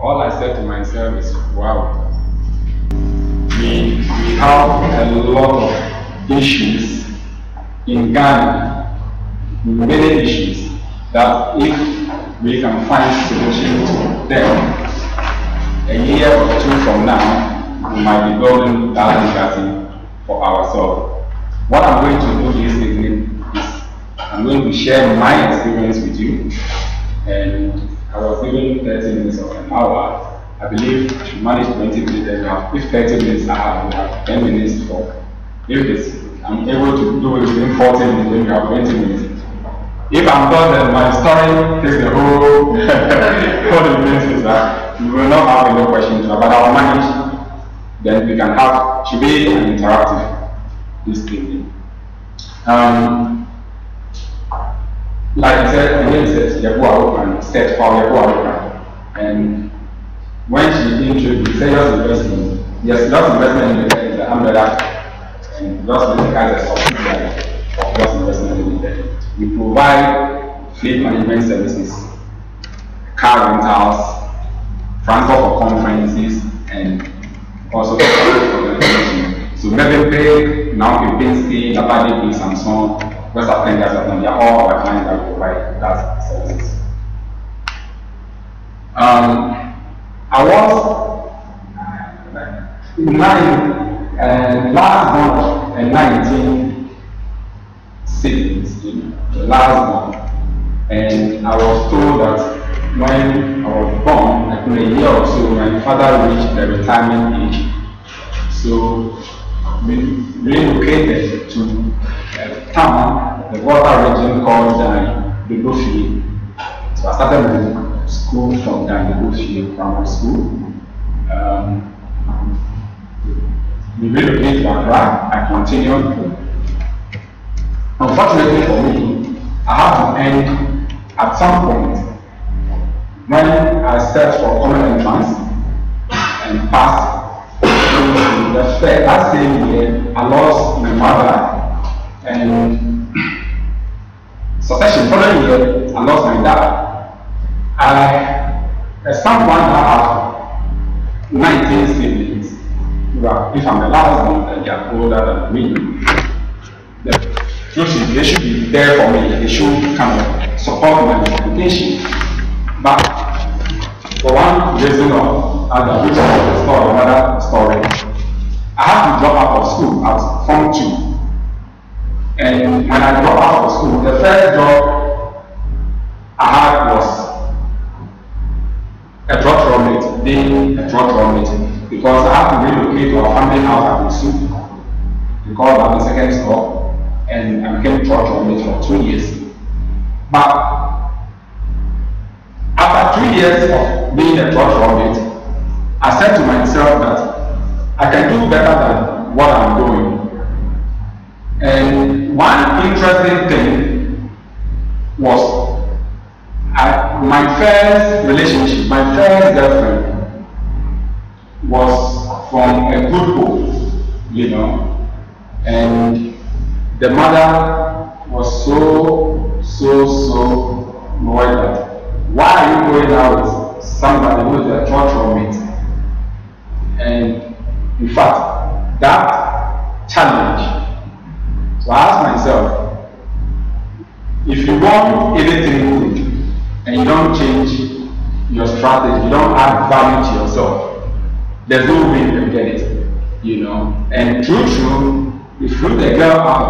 all I said to myself is, wow, we, we have a lot of issues in Ghana, many issues that if we can find solutions to them, a year or two from now, we might be building that legacy for ourselves. What I'm going to do this evening is I'm going to share my experience with you. And I was given 30 minutes of an hour. I believe I should manage 20 minutes. We have, if 30 minutes I have, we have 10 minutes talk. If it's, I'm able to do it within 40 minutes, then we have 20 minutes. If I'm done, then my story takes the whole 40 minutes. That we will not have any questions, but I'll manage. Then we can have, should be an interactive this evening. Um, like I said, her name is Yabua Okan, set for Yabua Okan. And when she introduced Serious Investment, yes, Lost Investment Limited is the umbrella, and Lost Investment is a subsidiary of Lost Investment Limited. We provide fleet management services, car rentals, transport for conferences, and also organization. So Melvin Pay, now Kempinski, Labadi Pay, Samsung, They are all that provide that. Um, I was nine, uh, last month, uh, 19 siblings, you the last month, and I was told that when I was born, like in a year or so, my father reached the retirement age. So we relocated to town, the water region called uh, Bibofie. So I started my school from the Bibofie Primary School. Um, we relocated to Accra. I continued. Unfortunately for me, I had to end at some point when I searched for common entrance and passed the fair that same year, I lost my mother and succession following year, I lost my dad. I, point, I have 19 siblings. Well, if I'm the last one, then they are older than me. The truth they should be there for me. They should kind of support my education. But for one reason or other, which is a story, another story, I had to drop out of school at Form 2. And I mother was so, so, so annoyed that why are you going out with somebody who is a church mate? And in fact, that challenge. So I ask myself, if you want anything good and you don't change your strategy, you don't add value to yourself, there's no way you can get it. You know, and true, true, we flew the girl out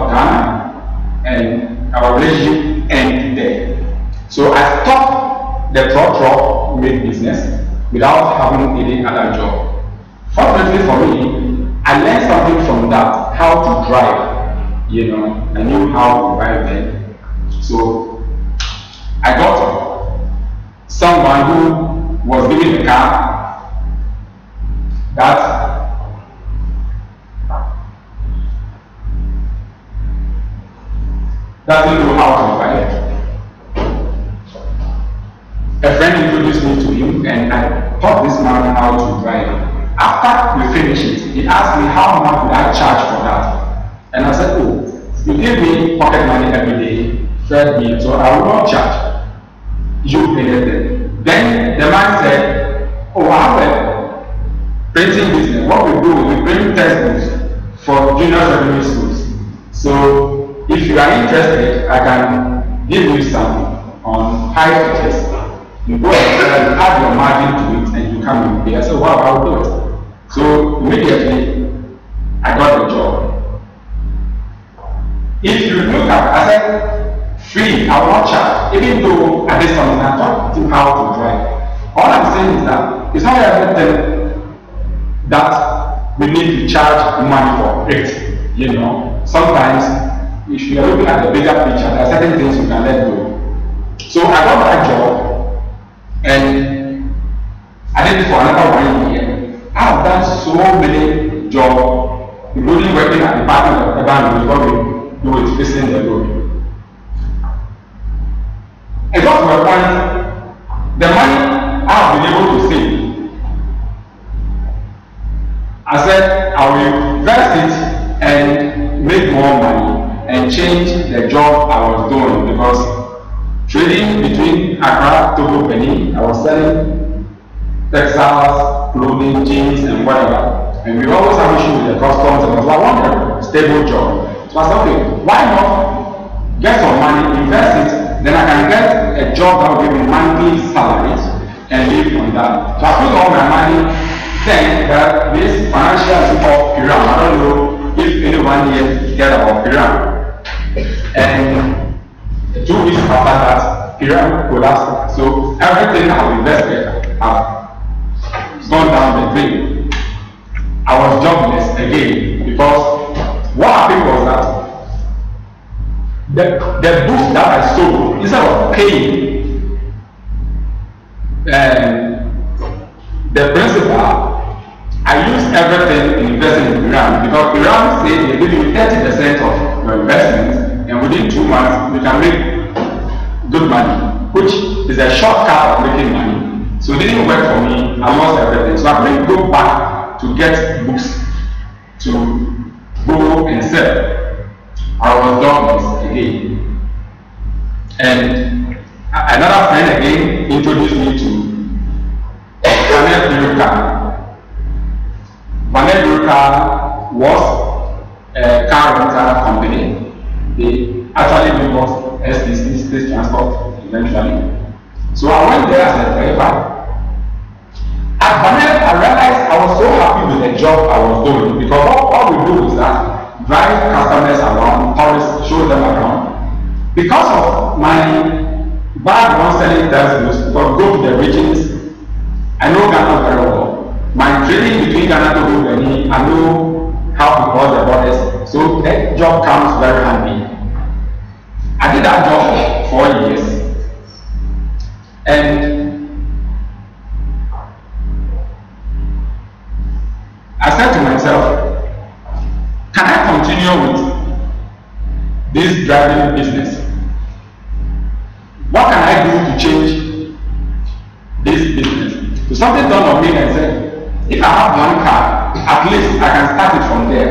without having any other job. Fortunately for me, I learned something from that, how to drive. You know, I knew how to drive then. So I got someone who was giving a car that doesn't know how to and I taught this man how to drive. After we finished it, he asked me how much would I charge for that? And I said, oh, you give me pocket money every day, fed me, so I will not charge you pay anything. Then the man said, oh, I have a printing business. What we do, we print textbooks for junior secondary schools. So if you are interested, I can give you some on high test. You go and add your margin to it and you come in there. So I'll do it. So immediately I got the job. If you look at, I said, free, I will not charge, even though at this time I taught you how to drive. All I'm saying is that it's not everything that we need to charge money for it. You know, sometimes if you are looking at the bigger picture, there are certain things you can let go. So I got that job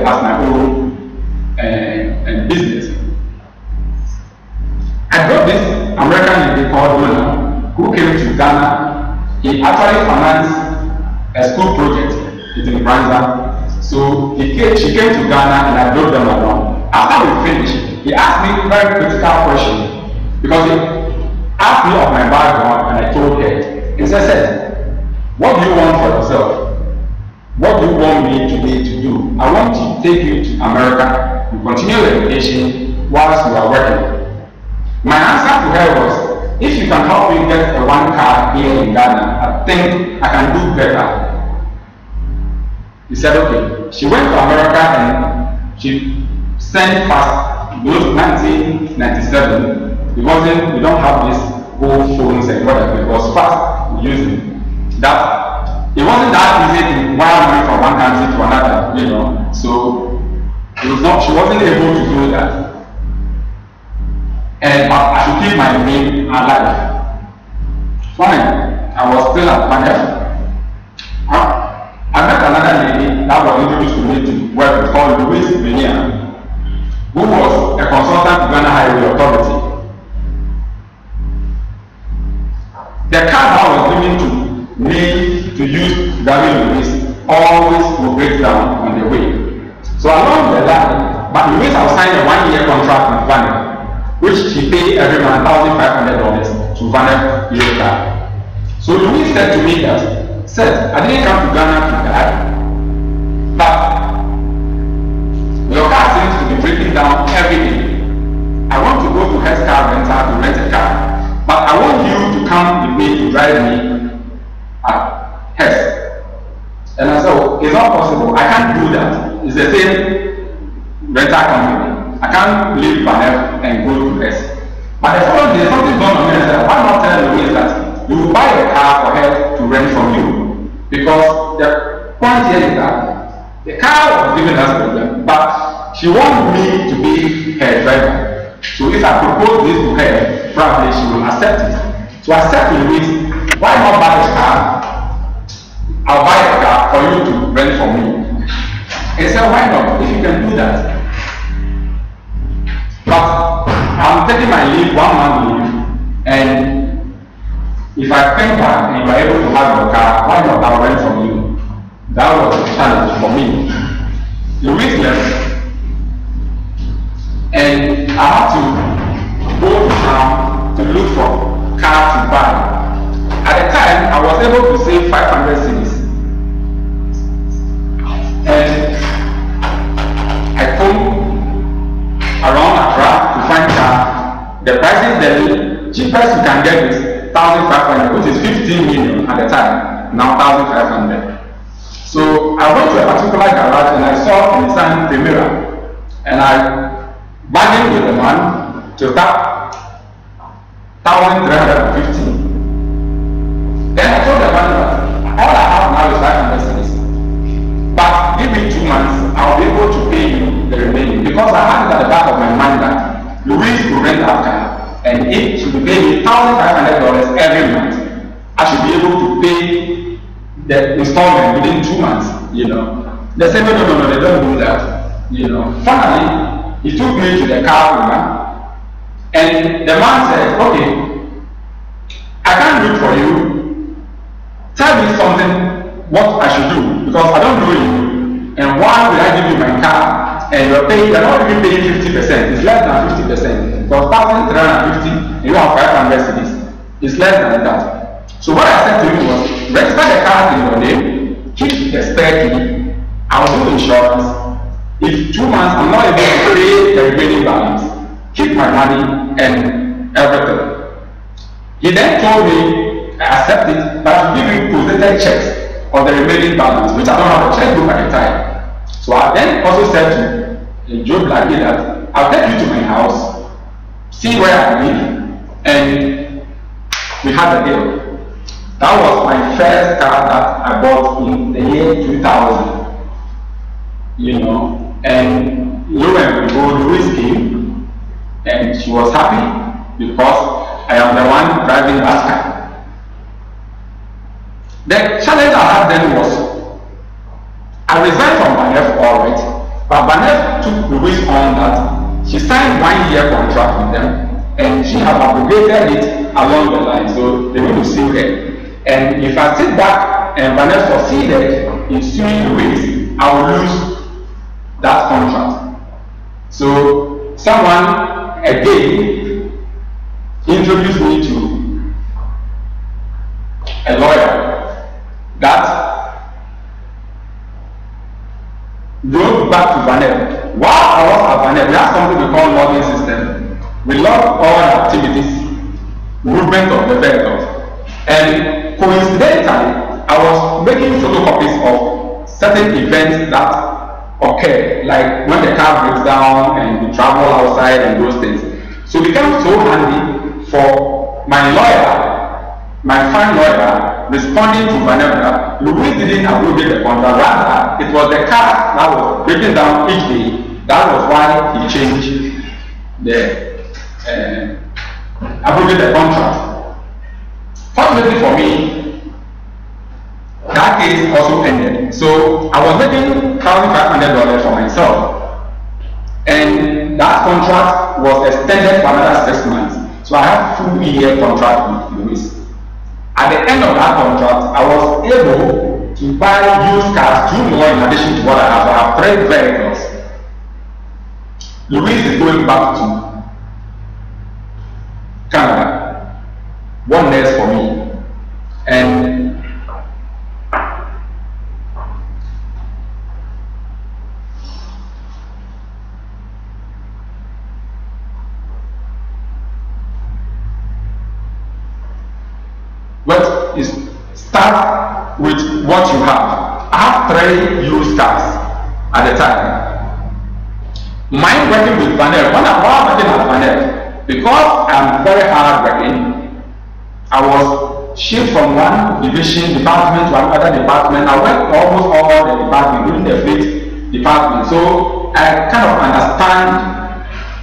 as my own uh, uh, business. I got this American lady called Mona who came to Ghana. He actually financed a school project in Branza So he came, she came to Ghana and I drove them around. After we finished, he asked me a very critical question because he asked me of my background and I told her. He said, what do you want for yourself? What do you want me to be to do? I want to take you to America. You continue your education whilst you are working. My answer to her was, if you can help me get a one car here in Ghana, I think I can do better He said, okay. She went to America and she sent fast. Those 1997, it wasn't, we don't have this old phones and whatever. It was fast using that. It wasn't that easy to wire money from one country to another, you know. So it was not, she wasn't able to do that. And but I should keep my name alive. Fine. I was still at Panel. I met another lady that was introduced to me to work called Louise Benia, who was a consultant to Ghana Highway Authority. The car that was given to me to use driving Louise always will break down on the way. So along the line, but Louise have signed a one-year contract with Vanef, which she pay every month thousand five hundred dollars to Vanef car. So Louise said to me that, said, I didn't come to Ghana to die, but your car seems to be breaking down every day. I want to go to Hertz car rental to rent a car, but I want you to come with me to drive me Hess. And I said, oh, it's not possible. I can't do that. It's the same rental company. I can't leave Banef and go to S. But the following day, something going on me and said, why not tell Louise that you will buy a car for her to rent from you? Because the point here is that the car was giving us problem, but she wants me to be her driver. So if I propose this to her, probably she will accept it. To accept Louise, why not buy a car I'll buy a car for you to rent for me. He said, why not? If you can do that. But I'm taking my leave, one month leave, and if I think back and you are able to have your car, why not I'll rent from you? That was a challenge for me. Louis left, and I had to go to town to certain events that occur, like when the car breaks down and we travel outside and those things. So it became so handy for my lawyer, my fine lawyer, responding to Vanessa, Louis didn't abrogate the contract. Rather, it was the car that was breaking down each day. That was why he changed the uh, abrogate the contract. Fortunately for me, that case also ended. So I was making thousand five hundred dollars for myself, and that contract was extended for another six months. So I have full year contract with Louis. At the end of that contract, I was able to buy used cars, two more in addition to what I have. I have three vehicles. Louise is going back to Canada. At the time. My working with Vanef, when I was working at Vanef, because I'm very hard working, I was shift from one division department to another department. I went almost all the department, including the fleet department. So I kind of understand.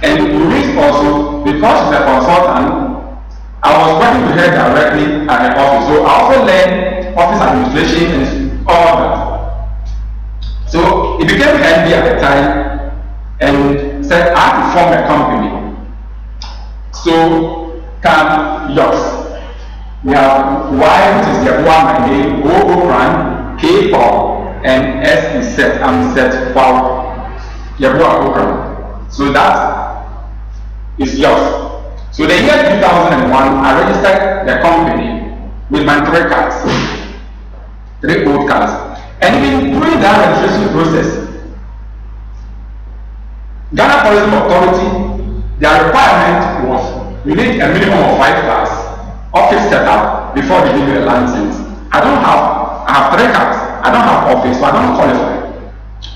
And Louise also, because she's a consultant, I was working with her directly at her office. So I also learned office administration and all that. So it became handy at the time and said, I have to form a company. So come yours. We have Y, which is one my name, O Okran, K Paul, and S is set. I'm set for Yabua Okran. So that is yours. So the year 2001, I registered the company with my three cards, three old cards. And even during that registration process, Ghana Tourism Authority, their requirement was you need a minimum of five cars, office setup before they give you a license. I don't have, I have three cars. I don't have office, so I don't qualify.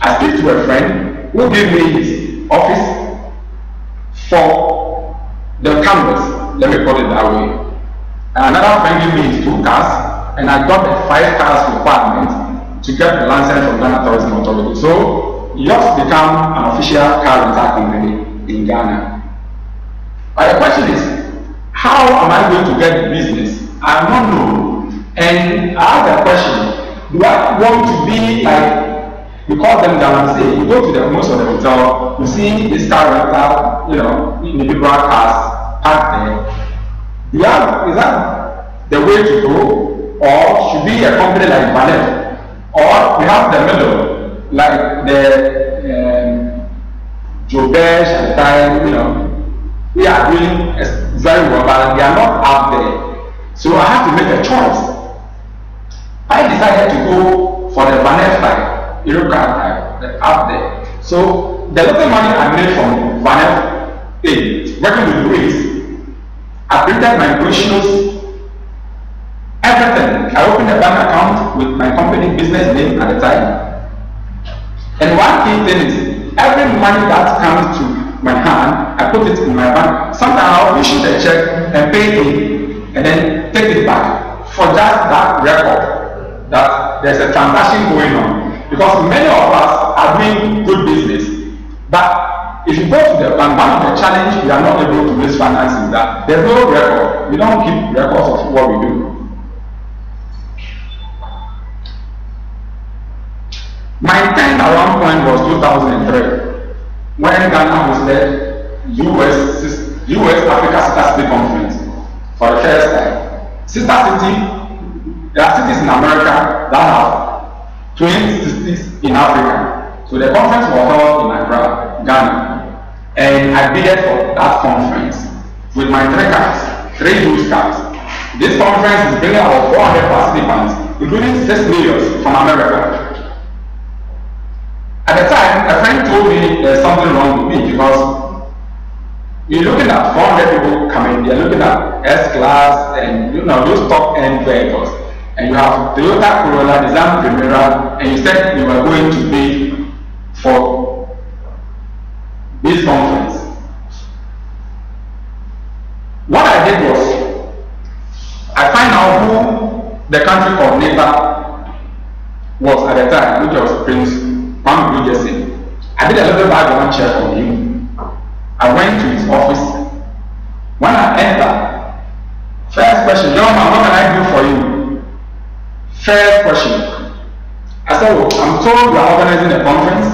I speak to a friend who gave me his office for the canvas. Let me put it that way. And another friend gave me his two cars, and I got the five cars requirement to get the license from Ghana Tourism Authority. So yours become an official car rental company in Ghana. But the question is, how am I going to get the business? I don't know. And I ask the question, do I want to be like, we call them say, you go to the most of the hotel, you see this car rental, you know, individual cars parked there. Do have, is that the way to go? Or should be a company like Valet? Or we have the middle, like the um, Jobesh and time, you know, we are doing very well, but they are not out there. So I have to make a choice. I decided to go for the Vanet side, Europe type, out there. So the little money I made from Vanet A, working with Louis, I printed my brochures, everything. I opened a bank account with my company business name at the time. And one key thing is, every money that comes to my hand, I put it in my bank. Somehow I'll issue the check and pay it, and then take it back for just that record that there's a transaction going on. Because many of us are doing good business, but if you go to the bank, one of the challenge we are not able to raise finance that there's no record. We don't keep records of what we do. My tenth one point was 2003 when Ghana hosted US, US Africa Sister City Conference for the first time. Sister City, there are cities in America that have twin cities in Africa. So the conference was held in Accra, Ghana. And I bid for that conference with my three cars, three cars. This conference is bringing about 400 participants, including six millions from America. At the time, a friend told me there's something wrong with me because you're looking at 400 people coming, you're looking at S-Class and you know those top-end vehicles. And you have Toyota Corolla, Nissan Primera, and you said you were going to bid for this conference. What I did was, I find out who the country coordinator was at the time, which was Prince One Blue Jersey. I did a little background check on him. I went to his office. When I entered, first question, young man, what can I do for you? First question. I said, well, I'm told you are organizing a conference,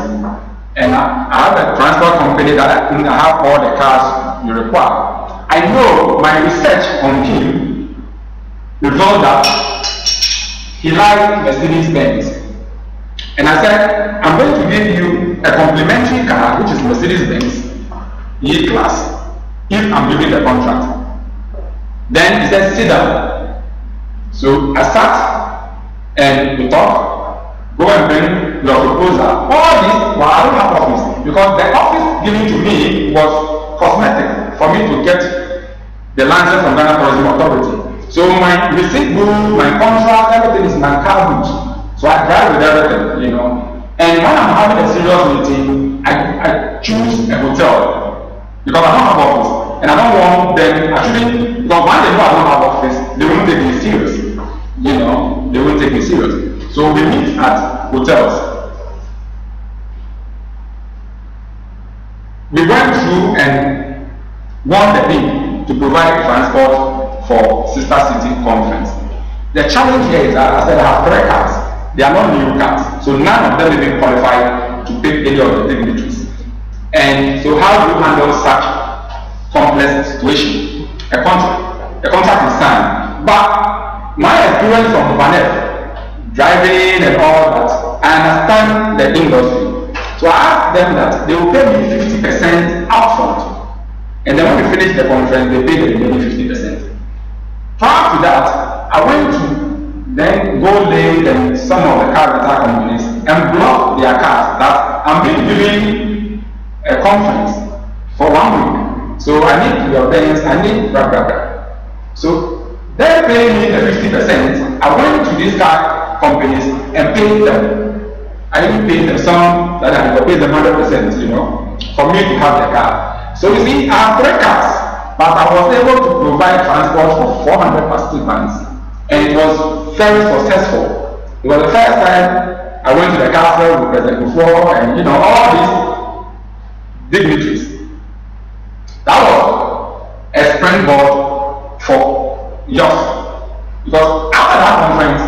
and I, I have a transport company that I I have all the cars you require. I know my research on him revealed that he liked Mercedes Benz. And I said, I'm going to give you a complimentary car, which is Mercedes Benz E class, if I'm giving the contract. Then he said, sit down. So I sat and we talked. Go and bring your proposal. All this, well, I don't have office because the office given to me was cosmetic for me to get the license from Ghana Tourism Authority. So my receipt book, my contract, everything is in my I drive with everything, you know. And when I'm having a serious meeting, I, I choose a hotel because I don't have office. And I don't want them, actually, because when they know I don't have office, they won't take me serious. You know, they won't take me serious. So we meet at hotels. We went through and won the bid to provide transport for Sister City Conference. The challenge here is that I said I have three cars. They are not new cars. So none of them even qualify to pick any of the dignitaries. And so how do you handle such complex situation? A contract. A contract is signed. But my experience from Vanef, driving and all that, I understand the industry. So I asked them that they will pay me 50% upfront. And then when we finish the conference, they pay the remaining 50%. Prior to that, I went to then go lay and some of the car rental companies and block their cars that I'm being given a conference for one week. So I need your things, I need blah blah blah. So they pay me the 50%. I went to these car companies and paid them I didn't pay the sum that I would pay the hundred percent, you know, for me to have the car. So you see, I have three cars, but I was able to provide transport for 400 participants, and it was very successful. It was the first time I went to the castle with President before, and you know, all these dignitaries. That was a springboard for yours. Because after that conference,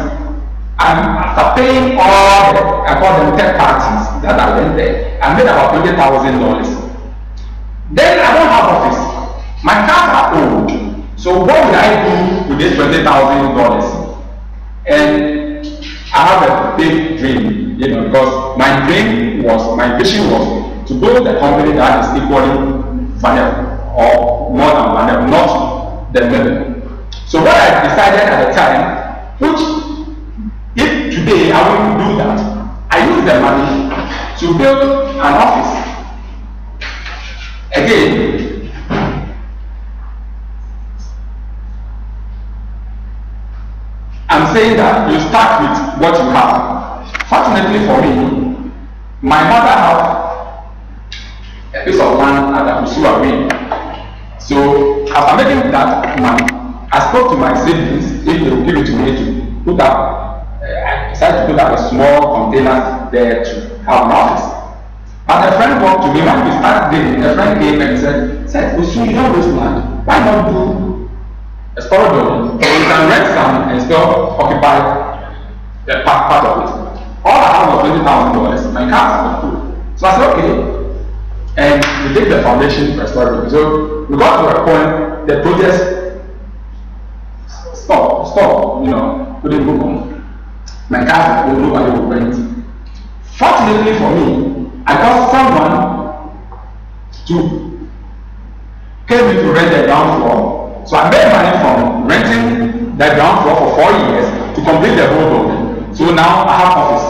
and after paying all the, I call them third parties that I went there, I made about twenty thousand dollars. Then I don't have office. My cars are old. So what would I do with this twenty thousand dollars? And I have a big dream, you know, because my dream was, my vision was to build a company that is equally valuable or more than valuable, not the middle. So what I decided at the time, which If today I to do that, I use the money to build an office. Again, I'm saying that you start with what you have. Fortunately for me, my mother had a piece of land at Akusua Way. So after making that money, I spoke to my siblings if they would give it to me to put up I decided to put up a small container there to have an office. But a friend walked to me when we started dating. A friend came and said, said, Usu, you know this land. Why not do a storage building? So you can rent some and still occupy the part, part of it. All I have was twenty thousand dollars. My car was full. So I said, okay. And we did the foundation for a storage building. So we got to a point, the project stopped, stopped, you know, couldn't move on. My car will nobody will rent. Fortunately for me, I got someone to pay me to rent the ground floor. So I made money from renting the ground floor for four years to complete the whole building. So now I have office.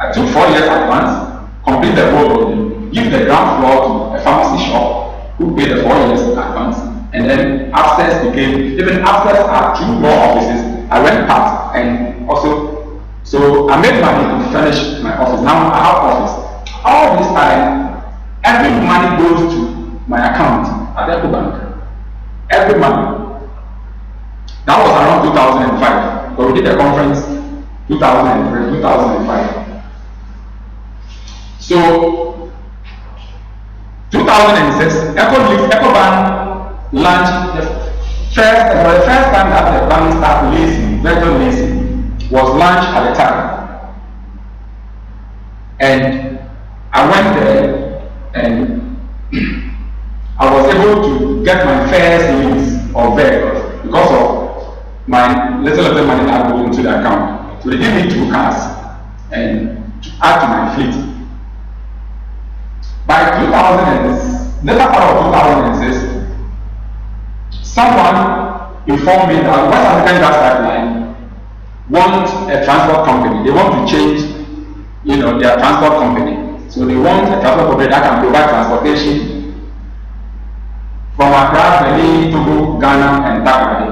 I took four years advance, complete the whole building, give the ground floor to a pharmacy shop who paid the four years advance, and then upstairs became even upstairs are two more offices I went part and also, so I made money to furnish my office. Now I have office. All this time, every money goes to my account at Ecobank. Every money. That was around 2005. But we did a conference 2003, 2005. So, 2006, Eco, Eco Bank launched the First, for the first time that the bank started leasing, virtual leasing, was launched at the time. And I went there and I was able to get my first lease of vehicles because of my little little money I could into the account. So they gave me two cars and to add to my fleet. By 2000, later part of 2006, someone informed me that West African Gas Pipeline wants a transport company. They want to change, you know, their transport company. So they want a transport company that can provide transportation from Accra, Benin, Togo, Ghana, and Takoradi.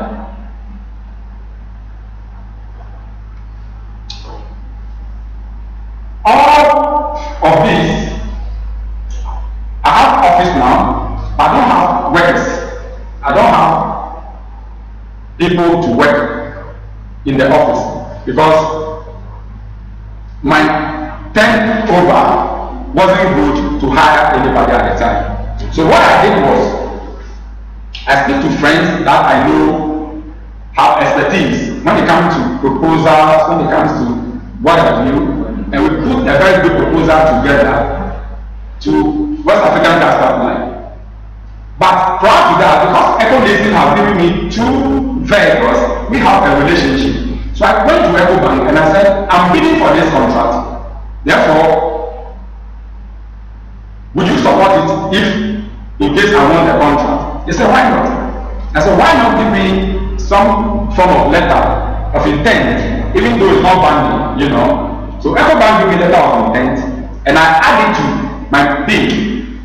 All of these, I have office now, but I don't have workers. I don't have people to work in the office because my turnover wasn't good to hire anybody at the time. So what I did was I speak to friends that I know have expertise when it comes to proposals, when it comes to what I do, and we put a very good proposal together to West African Gas Pipeline. But prior to that, because Eco Leasing has given me two vehicles, we have a relationship. So I went to Eco Bank and I said, I'm bidding for this contract. Therefore, would you support it if, in case I want the contract? They said, why not? I said, why not give me some form of letter of intent, even though it's not binding, you know, So EcoBank gave me letter of intent, and I added to my bid,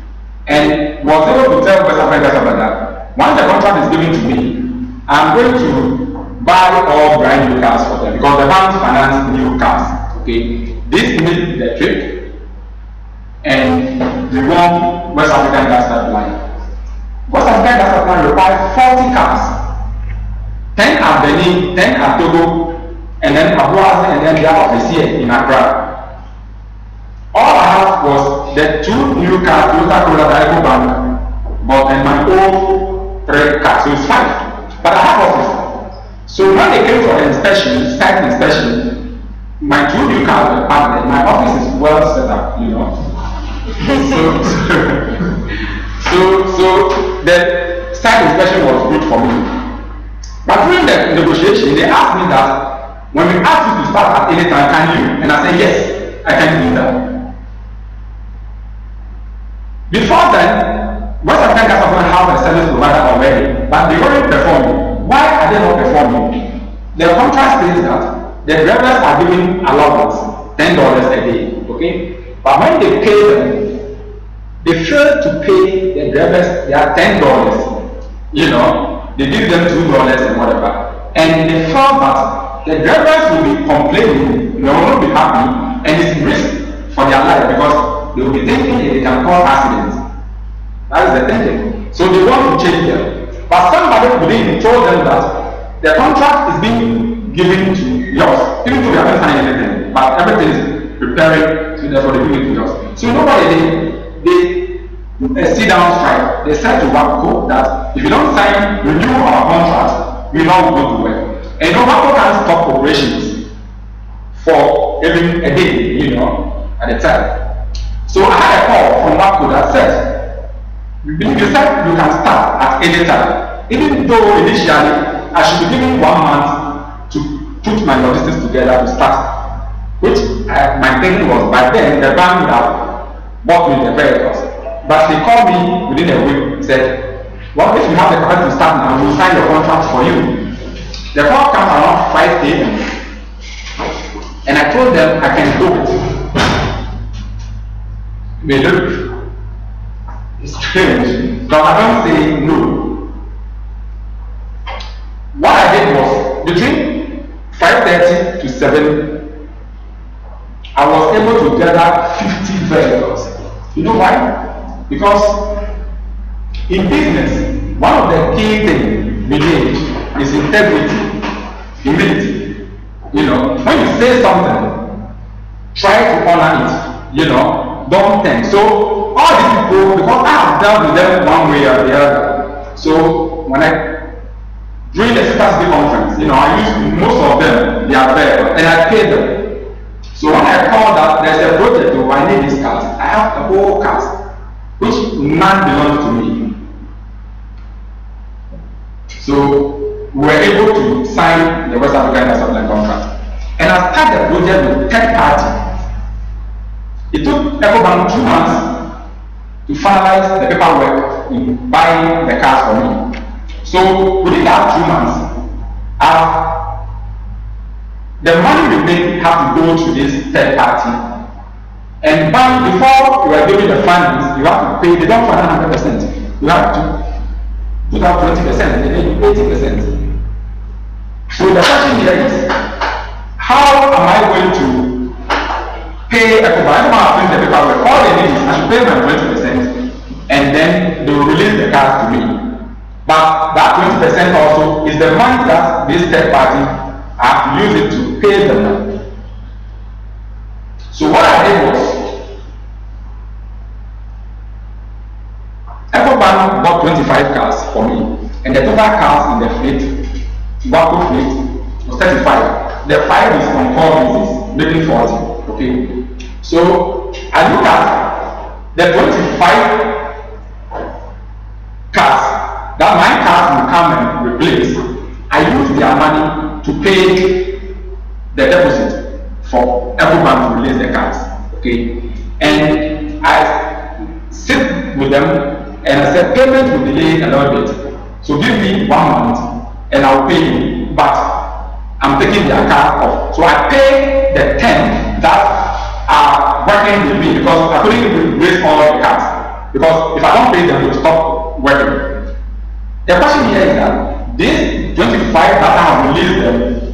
and was able to tell West Africa that. Once the contract is given to me, I'm going to buy all brand new cars for them because the bank finance new cars. Okay, this made the trip, and we won West African gas pipeline. West African gas pipeline requires 40 cars. 10 are Benin, 10 are Togo, and then Aboadze and then their office here in Accra. All I have was the two new cars, Toyota Corolla Daiko Bank, but and my old three cars, so it's five. But I have office. So when they came for the inspection, site inspection, my two new cars were My office is well set up, you know. so, so, so so the site inspection was good for me. But during the negotiation, they asked me that When we ask you to start at any time, can you? And I said, yes, I can do that. Before then, West African Gas Company have a service provider already, but they weren't performing. Why are they not performing? The contract says that the drivers are giving allowance, ten dollars a day, okay? But when they pay them, they fail to pay the drivers their ten dollars. You know, they give them two dollars and whatever, and they felt that the drivers will be complaining, they will not be happy, and it's risk for their life because they will be thinking that they can cause accidents. That is the thinking. So they want to change them. But somebody within told them that the contract is being given to Yoks, even though they haven't signed anything, but everything is preparing, so therefore give it to Yoks. So you know what they did? They uh, sit down strike. They said to WAPCO that if you don't sign, renew our contract, we will not go to work. And Apple can stop operations for even a day, you know, at a time. So I had a call from Apple that said, you said you can start at any time. Even though initially I should be given one month to put my logistics together to start. Which I, my thinking was by then the bank would have bought me the vehicles. But they called me within a week and said, Well, if you have the capacity to start now, we'll sign your contract for you. The call comes around 5 a.m. And I told them I can do it. They look strange, but I don't say no. What I did was between 5.30 to 7, I was able to gather 50 vehicles. You know why? Because in business, one of the key things we need is integrity, humility. You know, when you say something, try to honor it. You know, don't think. So all these people, because I have dealt with them one way or the other. So when I during the Saturday conference, you know, I use most of them, they are there, and I pay them. So when I call that there's a project, oh, I need this cast, I have a whole cast, which none belongs to me. So we were able to sign the West African Gas Supply contract. And I started the project with third party. It took Ecobank two months to finalize the paperwork in buying the cars for me. So within that two months, I've, the money we make have to go to this third party. And bank, before you are giving the funds, you have to pay, they don't fund 100%. You have to put out 20% and then you 80%. So the question here is, how am I going to pay a provider? I don't the paperwork. All they need is I should pay my 20% and then they will release the cars to me. But that 20% also is the money that this third party to use it to pay them. So what I did was, Ecobank bought 25 cars for me, and the total cars in the fleet Waco fleet was 35. The five is on call basis, making 40. Okay. So I look at the 25 cars that my cars will come and replace. I use their money to pay the deposit for everyone to release the cars. Okay. And I sit with them and I said payment will delay a little bit. So give me one month and I'll pay you, but I'm taking their car off. So I pay the 10 that are working with me because I couldn't raise all the cars. Because if I don't pay them, they'll stop working. The question here is that these 25 that I have released them,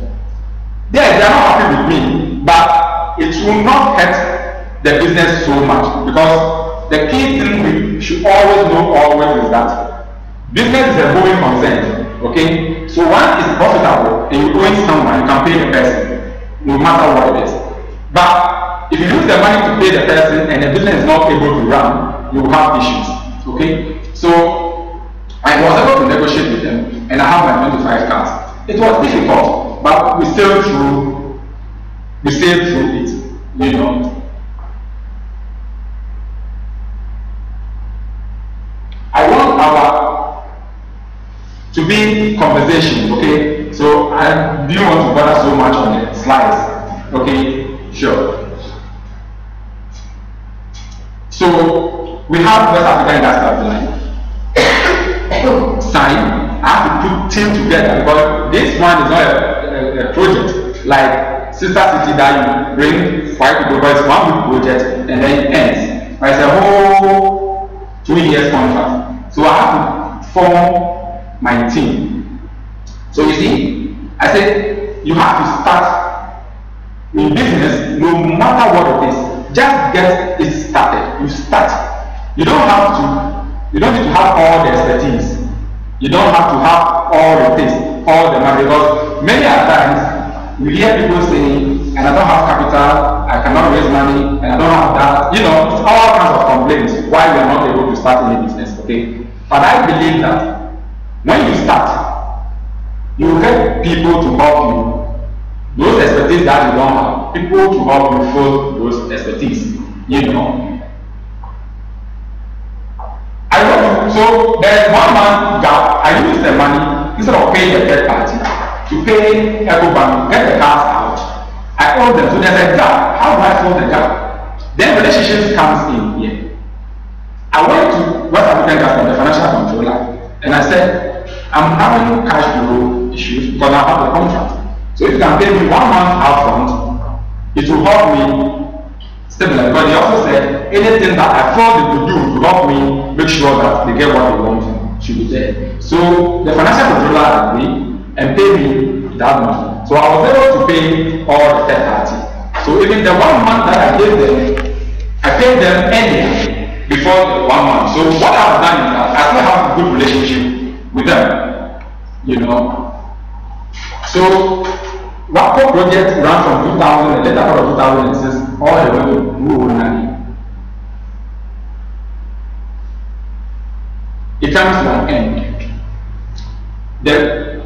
they, they are not happy with me, but it will not hurt the business so much because the key thing we should always know always is that business is a going concern. Okay? So one is profitable and you going somewhere, you can pay the person, no matter what it is. But if you use the money to pay the person and the business is not able to run, you will have issues. Okay? So I was able to negotiate with them and I have my 25 cars. It was difficult, but we sailed through we sailed through it, you know. I want our to be conversation, okay? So I didn't want to bother so much on the slides, okay? Sure. So we have West African Gas Pipeline. Sign. I have to put team together because this one is not a, a, a project like Sister City that you bring five people, but it's one big project and then it ends. But it's a whole two years contract. So I have to form my team. So you see, I said you have to start in business no matter what it is. Just get it started. You start. You don't have to, you don't need to have all the expertise. You don't have to have all the things, all the money, because many times you hear people saying, and I don't have capital, I cannot raise money, and I don't have that. You know, all kinds of complaints why we are not able to start any business, okay? But I believe that when you start, you get people to help you. Those expertise that you don't have, people to help you fill those expertise. You know. I want so there's one month gap. I use the money instead of paying the third party to pay Ecobank, get the cars out. I owe them. So there's a gap. How do I fill the gap? Then relationships comes in here. I went to West African Gas the financial controller, and I said, I'm having cash flow issues because I have a contract. So if you can pay me one month upfront, it will help me stabilize. But he also said anything that I thought they could do to help me make sure that they get what they want should be there. So the financial controller agreed and paid me that money. So I was able to pay all the third party. So even the one month that I gave them, I paid them earlier before the one month. So what I've done is that I still have a good relationship with them. You know. So WAPCO project ran from 2000, later part of 2006, way to Ruonani. It comes to an end. The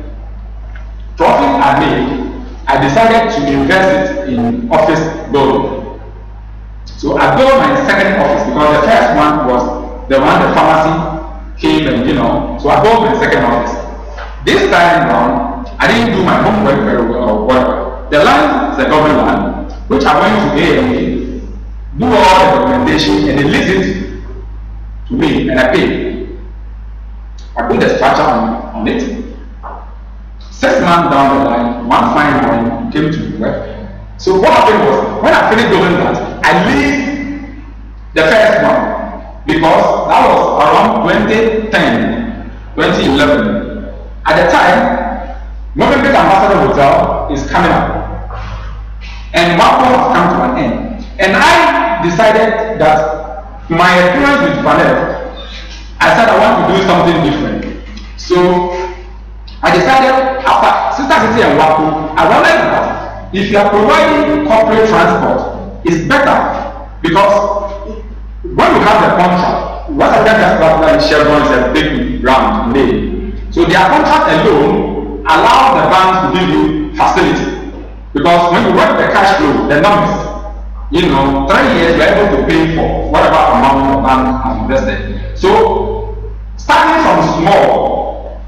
profit I made, I decided to invest it in office building. So I built my second office because the first one was the one the pharmacy came and you know, so I bought my second office. This time around, I didn't do my homework very well or whatever. The land is a government land, which I went to AMA, do all the documentation, and they it to me, and I pay. I put the structure on, on it. Six months down the line, one fine morning came to work. So what happened was, when I finished doing that, I leased the first one because that was around 2010, 2011. At the time, Movenpick Ambassador Hotel is coming up. And WAPCO has come to an end. And I decided that my experience with Vanef, I said I want to do something different. So I decided after Sister City and WAPCO, I realized that if you are providing corporate transport, it's better because when you have the contract, what I as partner in Chevron is a big brand name. So their contract alone allows the bank to give you facility. Because when you work the cash flow, the numbers, you know, three years you're able to pay for whatever amount the bank has invested. So starting from small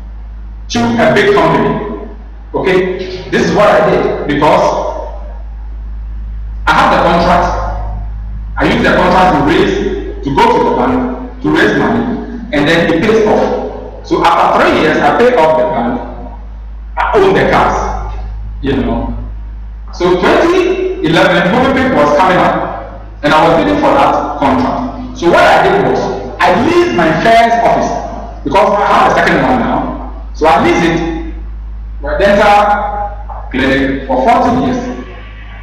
to a big company, okay, this is what I did because I have the contract. I use the contract to raise, to go to the bank, to raise money, and then it pays off. So after three years, I pay off the bank, I own the cars, you know. So 2011, Movenpick was coming up, and I was bidding for that contract. So what I did was, I leased my first office, because I have a second one now. So I leased it, my dental clinic for 14 years,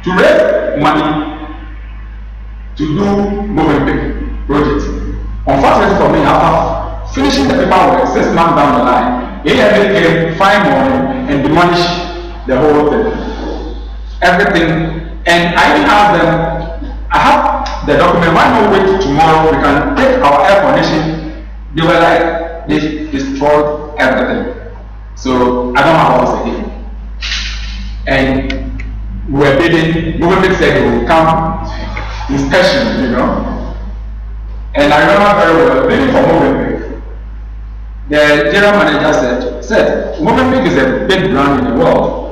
to raise money to do Movenpick project. Unfortunately for me, after finishing the paperwork six months down the line, AMA came, find money, and demolish the whole thing. Everything. And I asked them, I have the document, why not wait tomorrow? We can take our air condition. They were like, they destroyed everything. So I don't know have office again. And we were bidding, Movenpick said they will come inspection, you know. And I remember very well, bidding for Movenpick. The general manager said, said, Movenpick is a big brand in the world.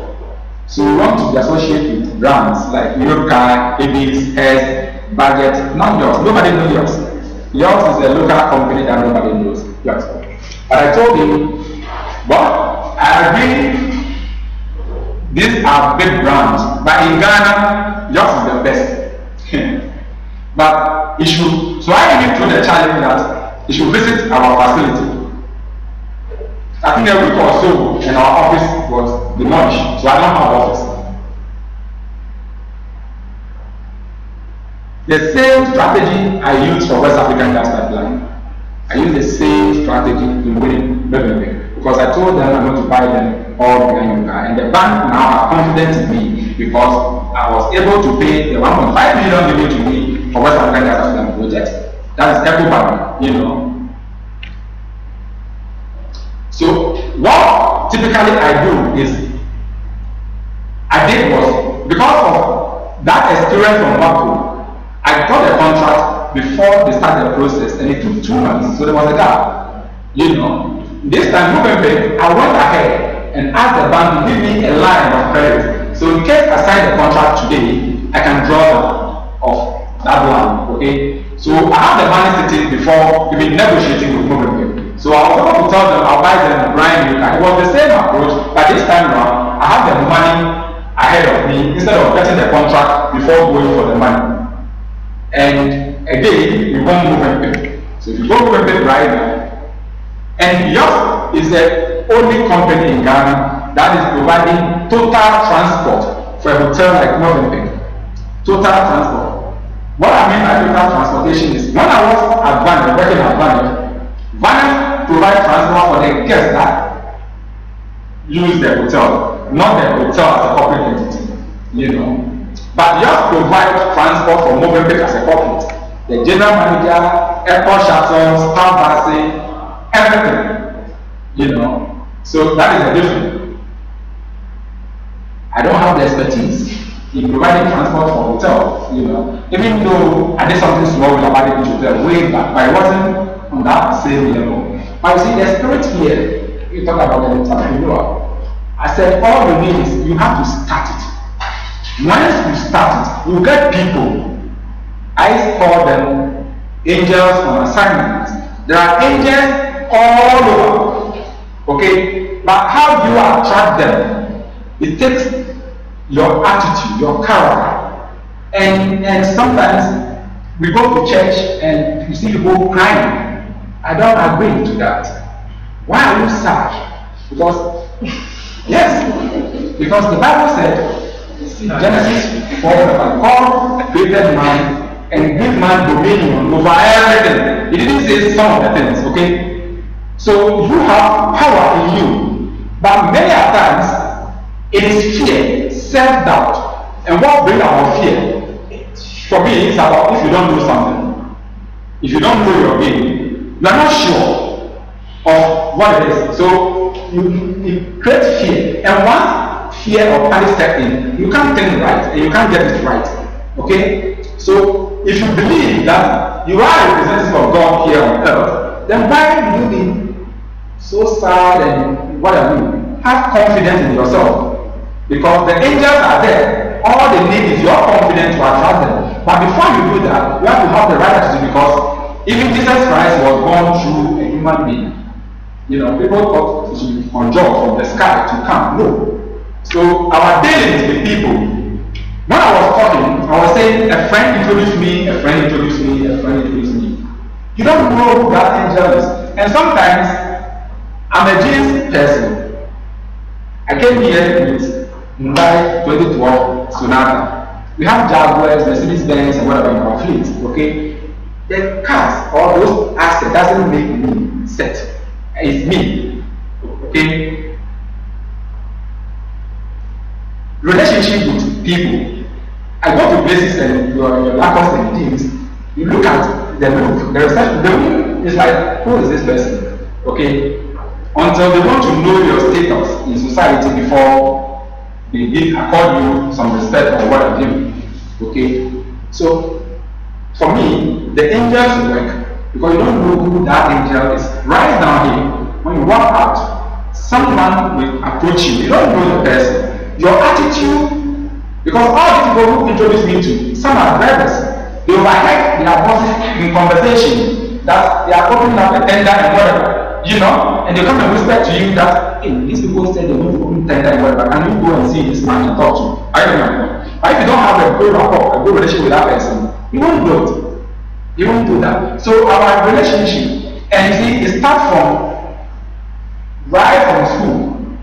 So we want to be associated with brands like Europcar, Avis, Hertz, Budget, not yours. Nobody knows yours. Yours is a local company that nobody knows yours. But I told him, well, I agree these are big brands, but in Ghana, yours is the best. but he should, so I him to the challenge that he should visit our facility. I think a week or so, and our office was demolished, so I don't have office. The same strategy I used for West African Gas Pipeline, I used the same strategy to win Movenpick because I told them I'm going to buy them all behind Yuka. And the bank now have confidence in me because I was able to pay the 1.5 million given to me for West African Gas Pipeline project. That is everybody, you know. So what typically I do is I did was because of that experience from WAPCO, I got a contract before they started the process and it took two months, so there was a gap. You know. This time November, I went ahead and asked the bank to give me a line of credit. So in case I sign the contract today, I can draw down of that line. Okay. So I have the money sitting before even negotiating with Movenpick. So I was able to tell them I'll buy them brand new car. It was the same approach, but this time around I have the money ahead of me instead of getting the contract before going for the money. And again, we won't Movenpick So if you go Movenpick right now, and yours is the only company in Ghana that is providing total transport for a hotel like Movenpick. Total transport. What I mean by total transportation is when I was at Vanef, working at Vanef, Vanef provide transport for the guests that use the hotel, not the hotel as a corporate entity. You know. But just provide transport for Movenpick as a corporate. The general manager, airport shuttles, town busing, everything. You know. So that is the difference. I don't have the expertise in providing transport for hotel, you know. Even though I did something small with Abadi Beach Hotel way back, but I wasn't on that same level. But you see, the spirit here, you talk about the entrepreneur. I said all you need is you have to start it. Once you start it, you get people. I call them angels on assignment. There are angels all over. Okay? But how you attract them? It takes your attitude, your character. And and sometimes we go to church and you see people crying. I don't agree to that. Why are you sad? Because yes, because the Bible said Genesis 4 God created man and give man dominion over everything. He didn't say some of the things, okay? So you have power in you, but many times it is fear, self-doubt, and what brings about fear? For me, it's about if you don't know something, if you don't know your game, you are not sure of what it is. So you, you create fear, and once fear or panic step in, you can't think right and you can't get it right. Okay? So if you believe that you are a representative of God here on earth, then why do you be so sad and what have you? Have confidence in yourself. Because the angels are there. All they need is your confidence to attract them. But before you do that, you have to have the right attitude because even Jesus Christ was born through a human being. You know, people thought he should be on job from the sky to come. No. So our dealings with people. When I was talking, I was saying a friend introduced me, a friend introduced me, a friend introduced me. You don't know who that angel is. And sometimes I'm a jeans person. I came here with Hyundai 2012 Sonata. We have Jaguars, Mercedes Benz, and whatever in our fleet. Okay, the cars or those assets doesn't make me set. It's me. Okay, relationship with people. I go to places and your, your Lagos and things, you look at the look, the the look is like, who is this person? Okay? Until they want to know your status in society before they give accord you some respect for what you do. Okay? So for me, the angels work because you don't know who that angel is. Right down here, when you walk out, someone will approach you. You don't know the person your attitude, because all the people who introduce me to, some are drivers, they overhead their bosses in conversation that they are opening up a tender and whatever, you know, and they come and whisper to you that, hey, these people said they want to open tender and whatever, can you go and see this man and talk to him? I don't know. But if you don't have a good rapport, a good relationship with that person, you won't do it. You won't do that. So our relationship, and you see, it starts from right from school,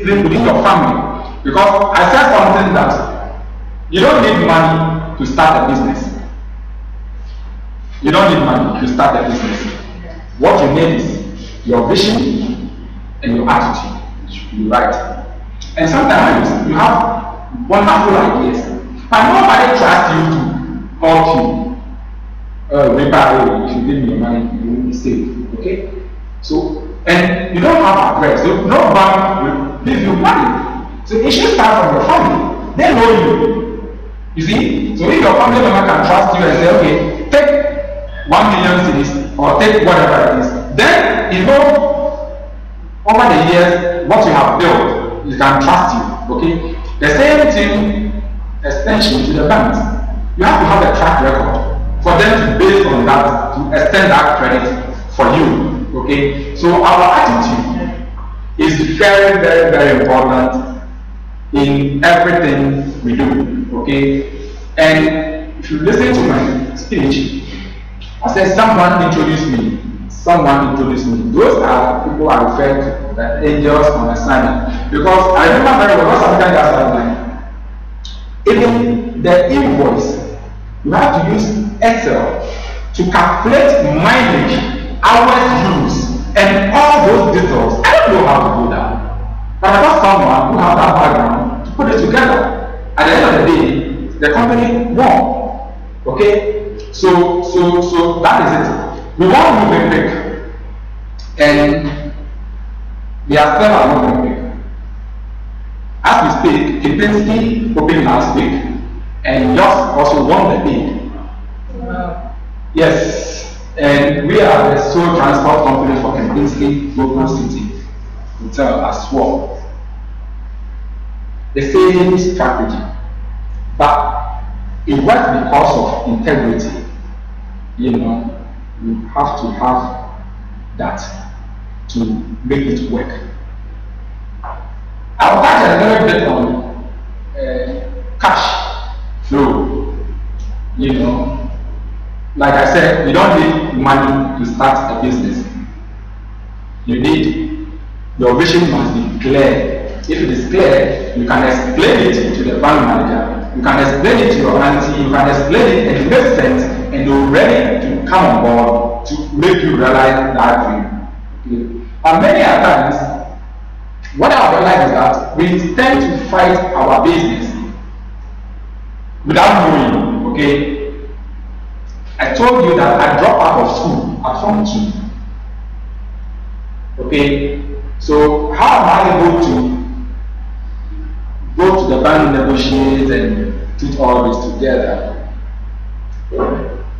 even within your family. Because I said something that you don't need money to start a business. You don't need money to start a business. What you need is your vision and your attitude. You right. And sometimes you have wonderful ideas, but nobody trusts you to help you. Uh, maybe if you give me your money, you will be safe. Okay? So, and you don't have address. So no bank will give you money. So it should start from your family. They know you. You see? So if your family member can trust you and say, okay, take one million cities or take whatever it is, then you know over the years what you have built, you can trust you. Okay? The same thing extension to the banks. You have to have a track record for them to base on that to extend that credit for you. Okay? So our attitude is very, very, very important in everything we do. Okay? And if you listen to my speech, I said someone introduced me. Someone introduced me. Those are people I refer to, the angels on assignment. Because I remember very well, sometimes that's like even the invoice, you have to use Excel to calculate mileage, hours used, and all those details. I don't know how to do that. But I got someone who has that background to put it together. At the end of the day, the company won. Okay? So so so that is it. We want to move quick. And they are still not moving. As we speak, Kempinski opened last week and just also won the bid. Wow. Yes, and we are the sole transport company for Kempinski Local City Hotel as well. the same strategy, but it works because of integrity. You know, you have to have that to make it work. I'll touch a little bit on uh, cash flow. You know, like I said, you don't need money to start a business. You need your vision must be clear. If it is clear, you can explain it to the bank manager. You can explain it to your auntie. You can explain it, and it makes sense, and they're ready to come on board to make you realize that dream. Okay. And many times, what I realize is that we tend to fight our business without knowing. Okay, I told you that I dropped out of school at Form two. Okay, so how am I able to go to the bank, negotiate, and put all this together?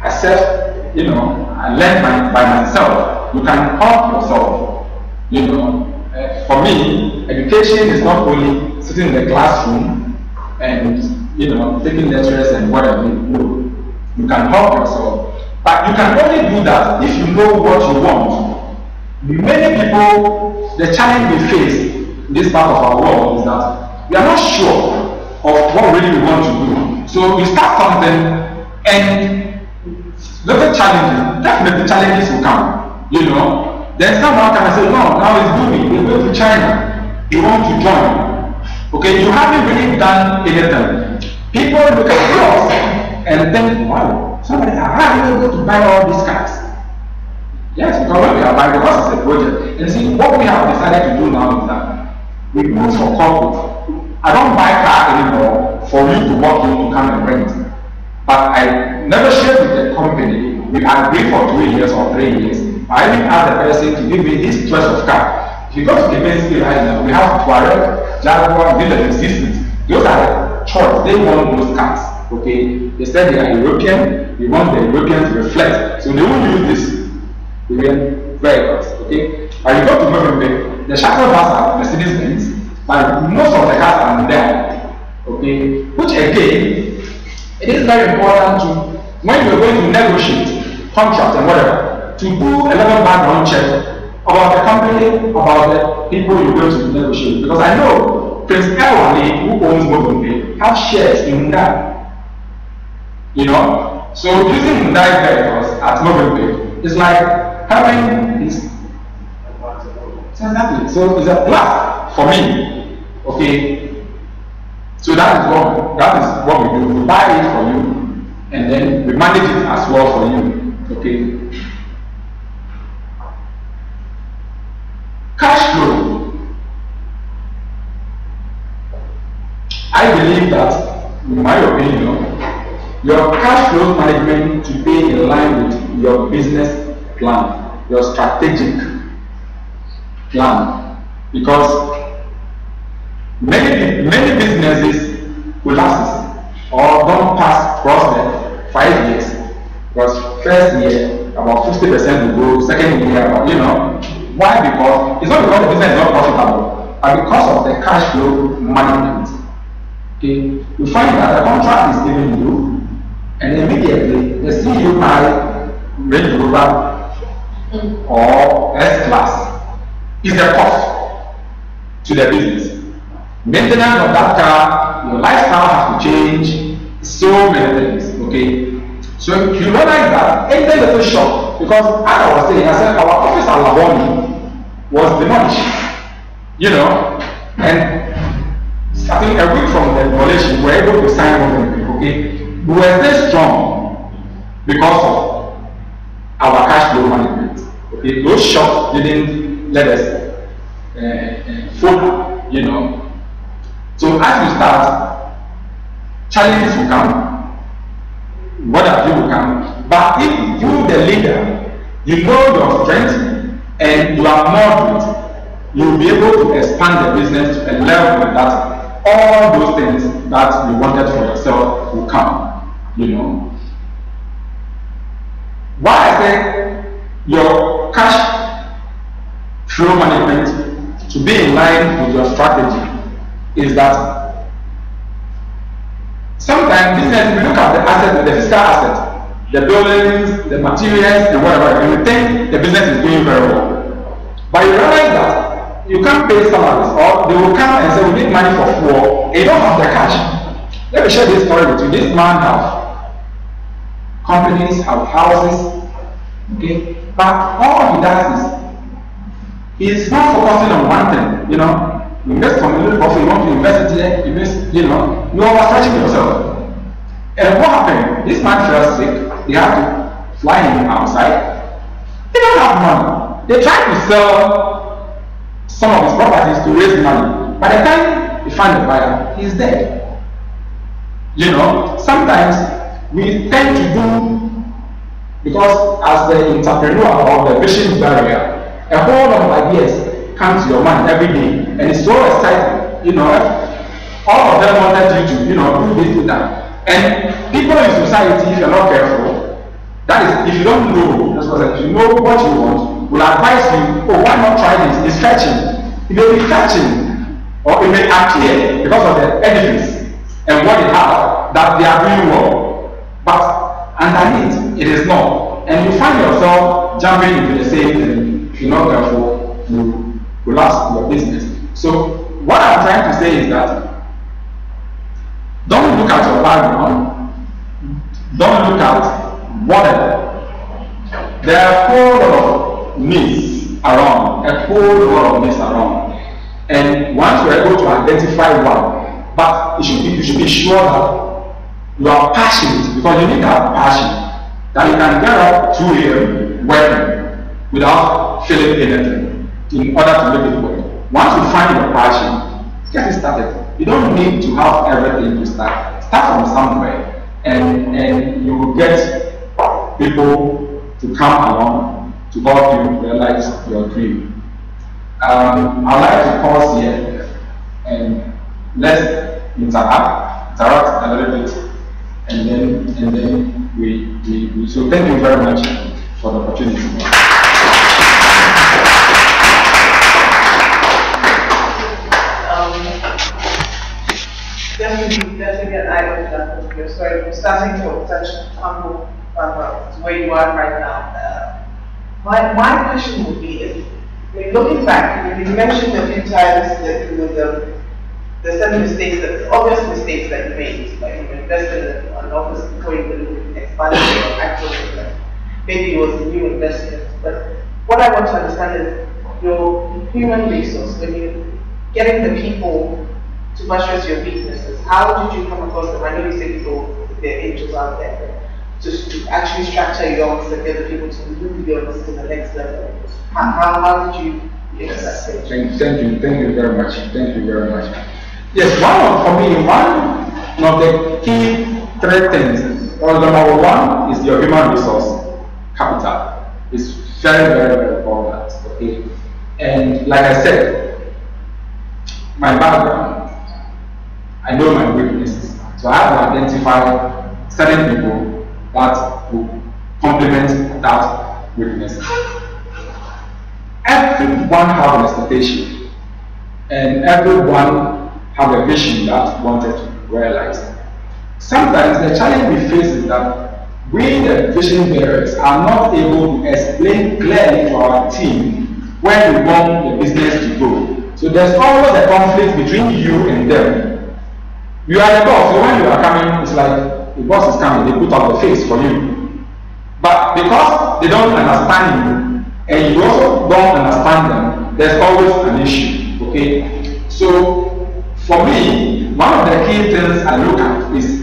I said, you know, I learned by, by myself. You can help yourself. You know, uh, for me, education is not only sitting in the classroom and you know taking lectures and whatever. No, you can help yourself, but you can only do that if you know what you want. Many people, the challenge we face in this part of our world is that we are not sure of what really we want to do. So we start something and little challenges, definitely challenges will come, you know. Then someone can say, no, now it's booming, we're going to China, you want to join. Okay, you haven't really done anything. People look at yours and think, wow, somebody, ah, how are you going to buy all these cars? Yes, because when we are buying, because it's a project. And see, what we have decided to do now is that we move for corporate. I don't buy car anymore for you to walk in to come and rent. But I never shared with the company. We agree for two years or three years I even asked the person to give me his choice of car. If you go to the now, we have Touareg, Jaguar, Villa Resistance. Those are choice. They want those cars. Okay? They said they are European. We want the Europeans to reflect. So they will use this European vehicles. Okay? But you go to Mozambique, the shuttle bus are Mercedes Benz, but most of the cars are there. Okay? Which again, it is very important to, when you're going to negotiate contracts and whatever, to do a level background check about the company, about the people you're going to negotiate. Because I know Prince Elwani, who owns Movenpick, have shares in that. You know? So using Hyundai vehicles at Movenpick is like having this. Exactly. So it's a plus for me. Okay. So that is what that is what we do. We buy it for you, and then we manage it as well for you. Okay. Cash flow. I believe that, in my opinion, your cash flow management to be in line with your business plan, your strategic plan. Because many, many businesses collapse or don't pass cross the five years. Because first year, about 50% will go, second year, you know, Why? Because it's not because the business is not profitable, but because of the cash flow management. Okay, you find that the contract is given you, and immediately the CEO buy Range Rover or S class is the cost to the business. Maintenance of that car, your lifestyle has to change, so many things. Okay, so you realize that any little shop, because as I was saying, I said our office at Laboni was demolished. You know, and starting a week from the demolition, we were able to sign on okay? We were still strong because of our cash flow management. Okay, those shops didn't let us uh, uh, fold, you know. So as you start, challenges will come, whatever will come. But if you, the leader, you know your strength and you are moderate, you will be able to expand the business to a level that all those things that you wanted for yourself will come. You know. Why I say your cash flow management to be in line with your strategy is that Sometimes business, if you look at the asset, the physical asset, the buildings, the materials, and whatever, you think the business is doing very well. But you realize that you can't pay salaries, or they will come and say, we need money for four, and you don't have the cash. Let me share this story with you. This man have companies, have houses, okay? But all he does is, he's not focusing on one thing, you know? Invest a little profit, you want to invest it there, invest, you know, you are overstretching yourself. And what happened? This man fell sick, they had to fly him outside. They don't have money. They tried to sell some of his properties to raise money. By the time he find the buyer, he's dead. You know, sometimes we tend to do because as the entrepreneur or the vision barrier, a whole lot of ideas come to your mind every day, and it's so exciting. You know, all of them wanted you to, you know, do this, do that. And people in society, if you're not careful, that is, if you don't know, that's what if you know what you want, will advise you, oh, why not try this? It's fetching. It may be fetching, or it may appear because of the edifice and what it has that they are doing well. But underneath, it is not. And you find yourself jumping into the same thing. If you're not careful, you collapse your business. So, what I'm trying to say is that don't look at your background. Don't look at whatever. There are a whole lot of myths around, a whole lot of myths around. And once you're able to identify one, but you should be, you should be sure that you are passionate because you need to have passion that you can get up 2 a.m. working without feeling anything in order to make it work. Once you find your passion, get it started. You don't need to have everything to start. Start from somewhere, and and you will get people to come along to help you realize your dream. Um, I'd like to pause here and let's interact, interact a little bit, and then and then we, we, we so thank you very much for the opportunity. Eye opener for you. So you're starting from such humble to where you are right now. Uh, my, my question would be is, I mean, looking back, you mentioned a few times that you know, the, the certain mistakes, that obvious mistakes that you made, like you invested in an office to expanding your actual maybe it was a new investment. But what I want to understand is your human resource, when you getting the people to buttress your weaknesses. How did you come across them? I know you said people, there are angels out there, just to actually structure your yours and get the people to move yours to the next level. How, how, how did you get to that stage? Thank, thank you, thank you very much. Thank you very much. Yes, one for me, one of the key three things, or the number one is your human resource capital. It's very, very, very important. Okay. And like I said, my background I know my weaknesses. So I have to identify certain people that will complement that weakness. Everyone have an expectation, and everyone have a vision that wanted to realize. Sometimes the challenge we face is that we, the vision bearers, are not able to explain clearly to our team where we want the business to go. So there's always a conflict between you and them you are the boss, so when you are coming, it's like the boss is coming, they put up the face for you. But because they don't understand you, and you also don't understand them, there's always an issue. Okay? So for me, one of the key things I look at is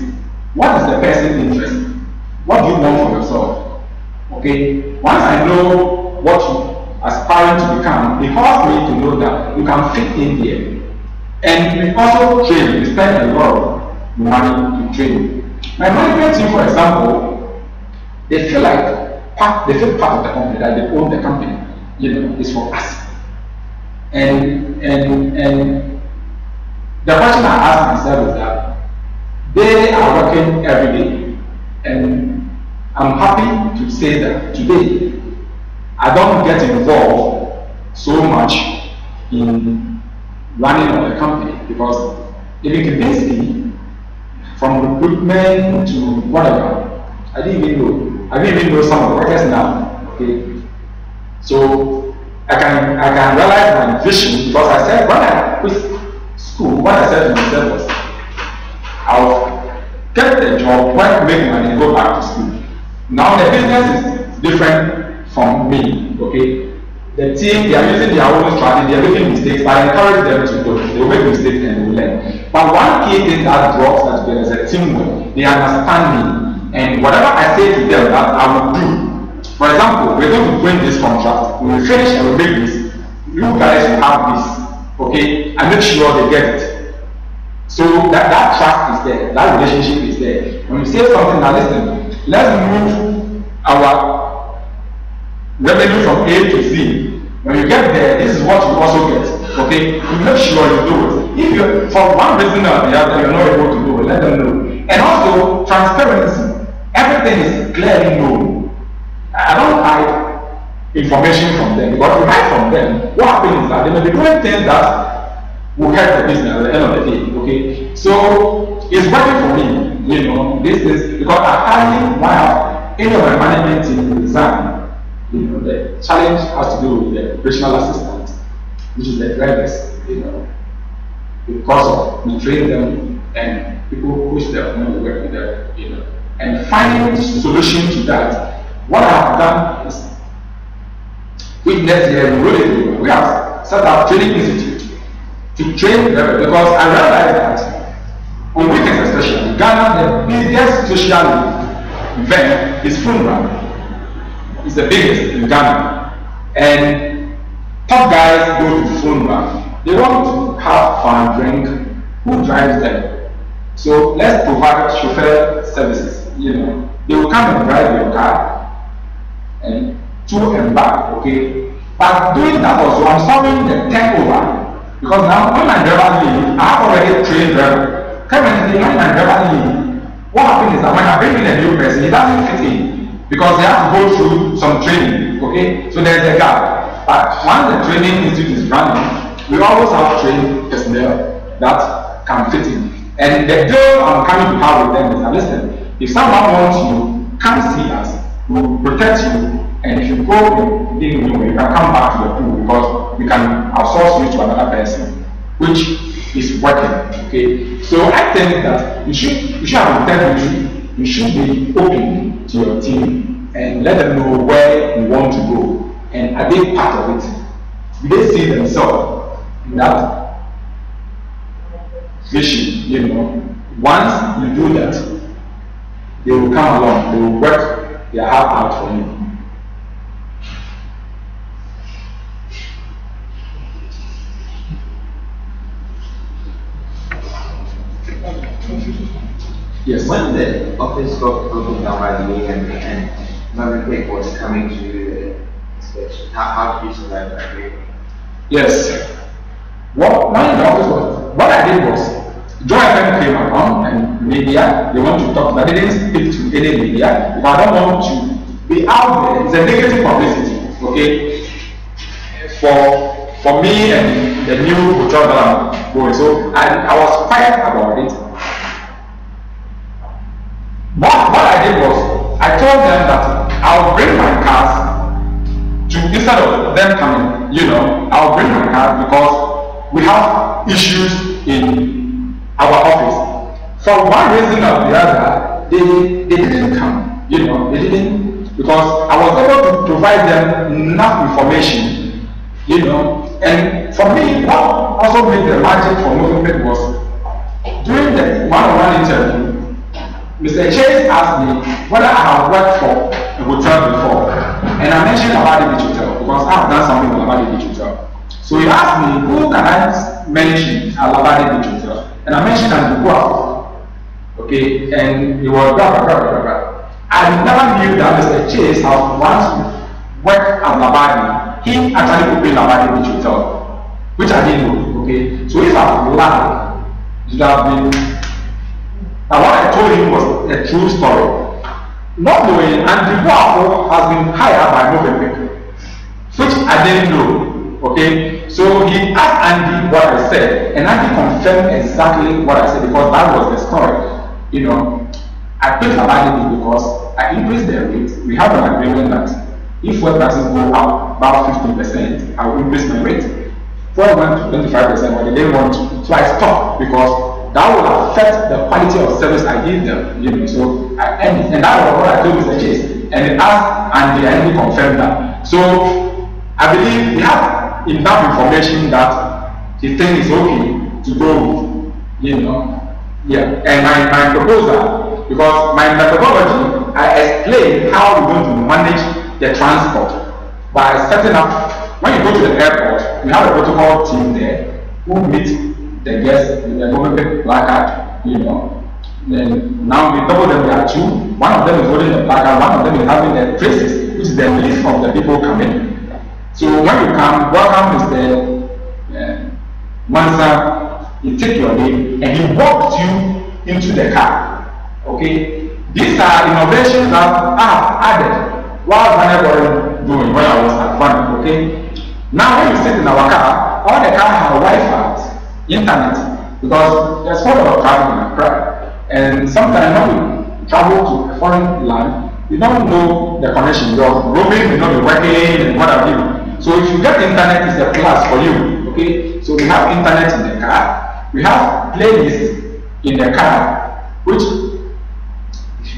what is the person's interest? What do you want for yourself? Okay? Once I know what you aspiring to become, it helps me to know that you can fit in here. And we also train, we spend a lot of money to train. My management team, for example, they feel like part, they feel part of the company, that they own the company. You know, it's for us. And and and the question I ask myself is that they are working every day, and I'm happy to say that today I don't get involved so much in running of the company because if you can basically from recruitment to whatever. I didn't even know. I didn't even know some of the workers now. Okay. So I can I can realize my vision because I said when I quit school, what I said to myself was I'll get a job, work, make money, go back to school. Now the business is different from me. Okay. The team, they are using their own strategy, they are making mistakes, I encourage them to go. They will make mistakes and will learn. But one key thing that draws us together is a teamwork. They understand me. And whatever I say to them that I will do. For example, we're going to win this contract. We finish and we make this, you guys will have this. Okay? And make sure they get it. So that, that trust is there, that relationship is there. When you say something, now listen, let's move our revenue from A to Z. When you get there, this is what you also get. Okay? You make sure you do it. If you, for one reason or the other, you're not able to do it, let them know. And also, transparency. Everything is clearly known. I don't hide information from them because if you hide from them, what happens is that they may be doing things that will hurt the business at the end of the day. Okay? So, it's working for me. You know, this is because I hardly wow, any of my management team resign you know, the challenge has to do with the operational assistant, which is the drivers, you know, because of we train them and people push them when we work with them, you know. And finding solution to that, what I have done is with next year we really we have set up training institute to train them because I realized that on weekends especially, Ghana the biggest social event is funeral is the biggest in Ghana. And top guys go to bar. They want to have fun, drink. Who drives them? So let's provide chauffeur services. You know, they will come and drive your car and to and back. Okay, but doing that also, I'm solving the takeover because now when my driver leave, I have already trained driver. Currently, when my driver leave, what happens is that when I bring in a new person, he doesn't fit in because they have to go through some training. Okay, so there's a gap. But once the training institute is running, we always have trained personnel that can fit in. And the deal I'm coming to have with them is that listen, if someone wants you, come see us. We will protect you. And if you go in, you can come back to the pool because we can outsource you to another person, which is working. Okay, so I think that you should you should have integrity. You should be open to your team and let them know where you want to go and are they part of it? Do they see themselves in that vision? You know, once you do that, they will come along, they will work their heart out for you. Yes. When the office got broken down by the AM and Movenpick was coming to inspection, how, how did you survive that day? Yes. What, when the office was, what I did was, Joy FM came along and media, they want to talk, but they didn't speak to any media because I don't want to be out there. It's a negative publicity, okay? For for me and the new hotel that I'm going. So I, I was quiet about it. What, what I did was, I told them that I'll bring my cars to, instead of them coming, you know, I'll bring my cars because we have issues in our office. For one reason or the other, they, they didn't come, you know, they didn't, because I was able to provide them enough information, you know, and for me, what also made the magic for movement was during the one-on-one interview, Mr. Chase asked me whether I have worked for a hotel before. And I mentioned Abadi Beach Hotel because I have done something with Abadi Beach Hotel. So he asked me, who can I mention at Abadi Beach Hotel? And I mentioned Antigua. Okay, and he was blah, blah, blah, blah, blah. I never knew that Mr. Chase has once worked at Labadi. He actually opened Labadi Beach Hotel, which I didn't know. Okay, so if I've lied, it should have been Now what I told him was a true story. Not knowing Andy Boafo has been hired by Movenpick, which I didn't know. Okay, so he asked Andy what I said, and Andy confirmed exactly what I said because that was the story. you know, I think about it because I increase the rate. We have an agreement that if fuel prices go up about 15%, I will increase my rate. Fuel went to 25%, but they didn't want to. So I stopped because that will affect the quality of service I give them. You know, so I, and, and that was what I told Mr. Chase. And they asked, and they actually confirmed that. So I believe we have enough information that the thing is okay to go with. You know, yeah. And my, my proposal, because my methodology, I explain how we're going to manage the transport by setting up, when you go to the airport, we have a protocol team there who meet the guests with the government placard, you know. Then now we double them, there are two. One of them is holding the placard, one of them is having the traces, which is the list of the people coming. So when you come, welcome Mr. Uh, Mansa, he take your name and he walks you into the car. Okay? These are innovations that I have added while was doing when I was at Ghana, okay? Now when you sit in our car, all the car have Wi-Fi, internet, because there's a lot of traffic in Accra. And sometimes when you travel to a foreign land, you don't know the connection. Your roaming may not be working and what have you. So if you get internet, it's a plus for you. Okay? So we have internet in the car. We have playlists in the car, which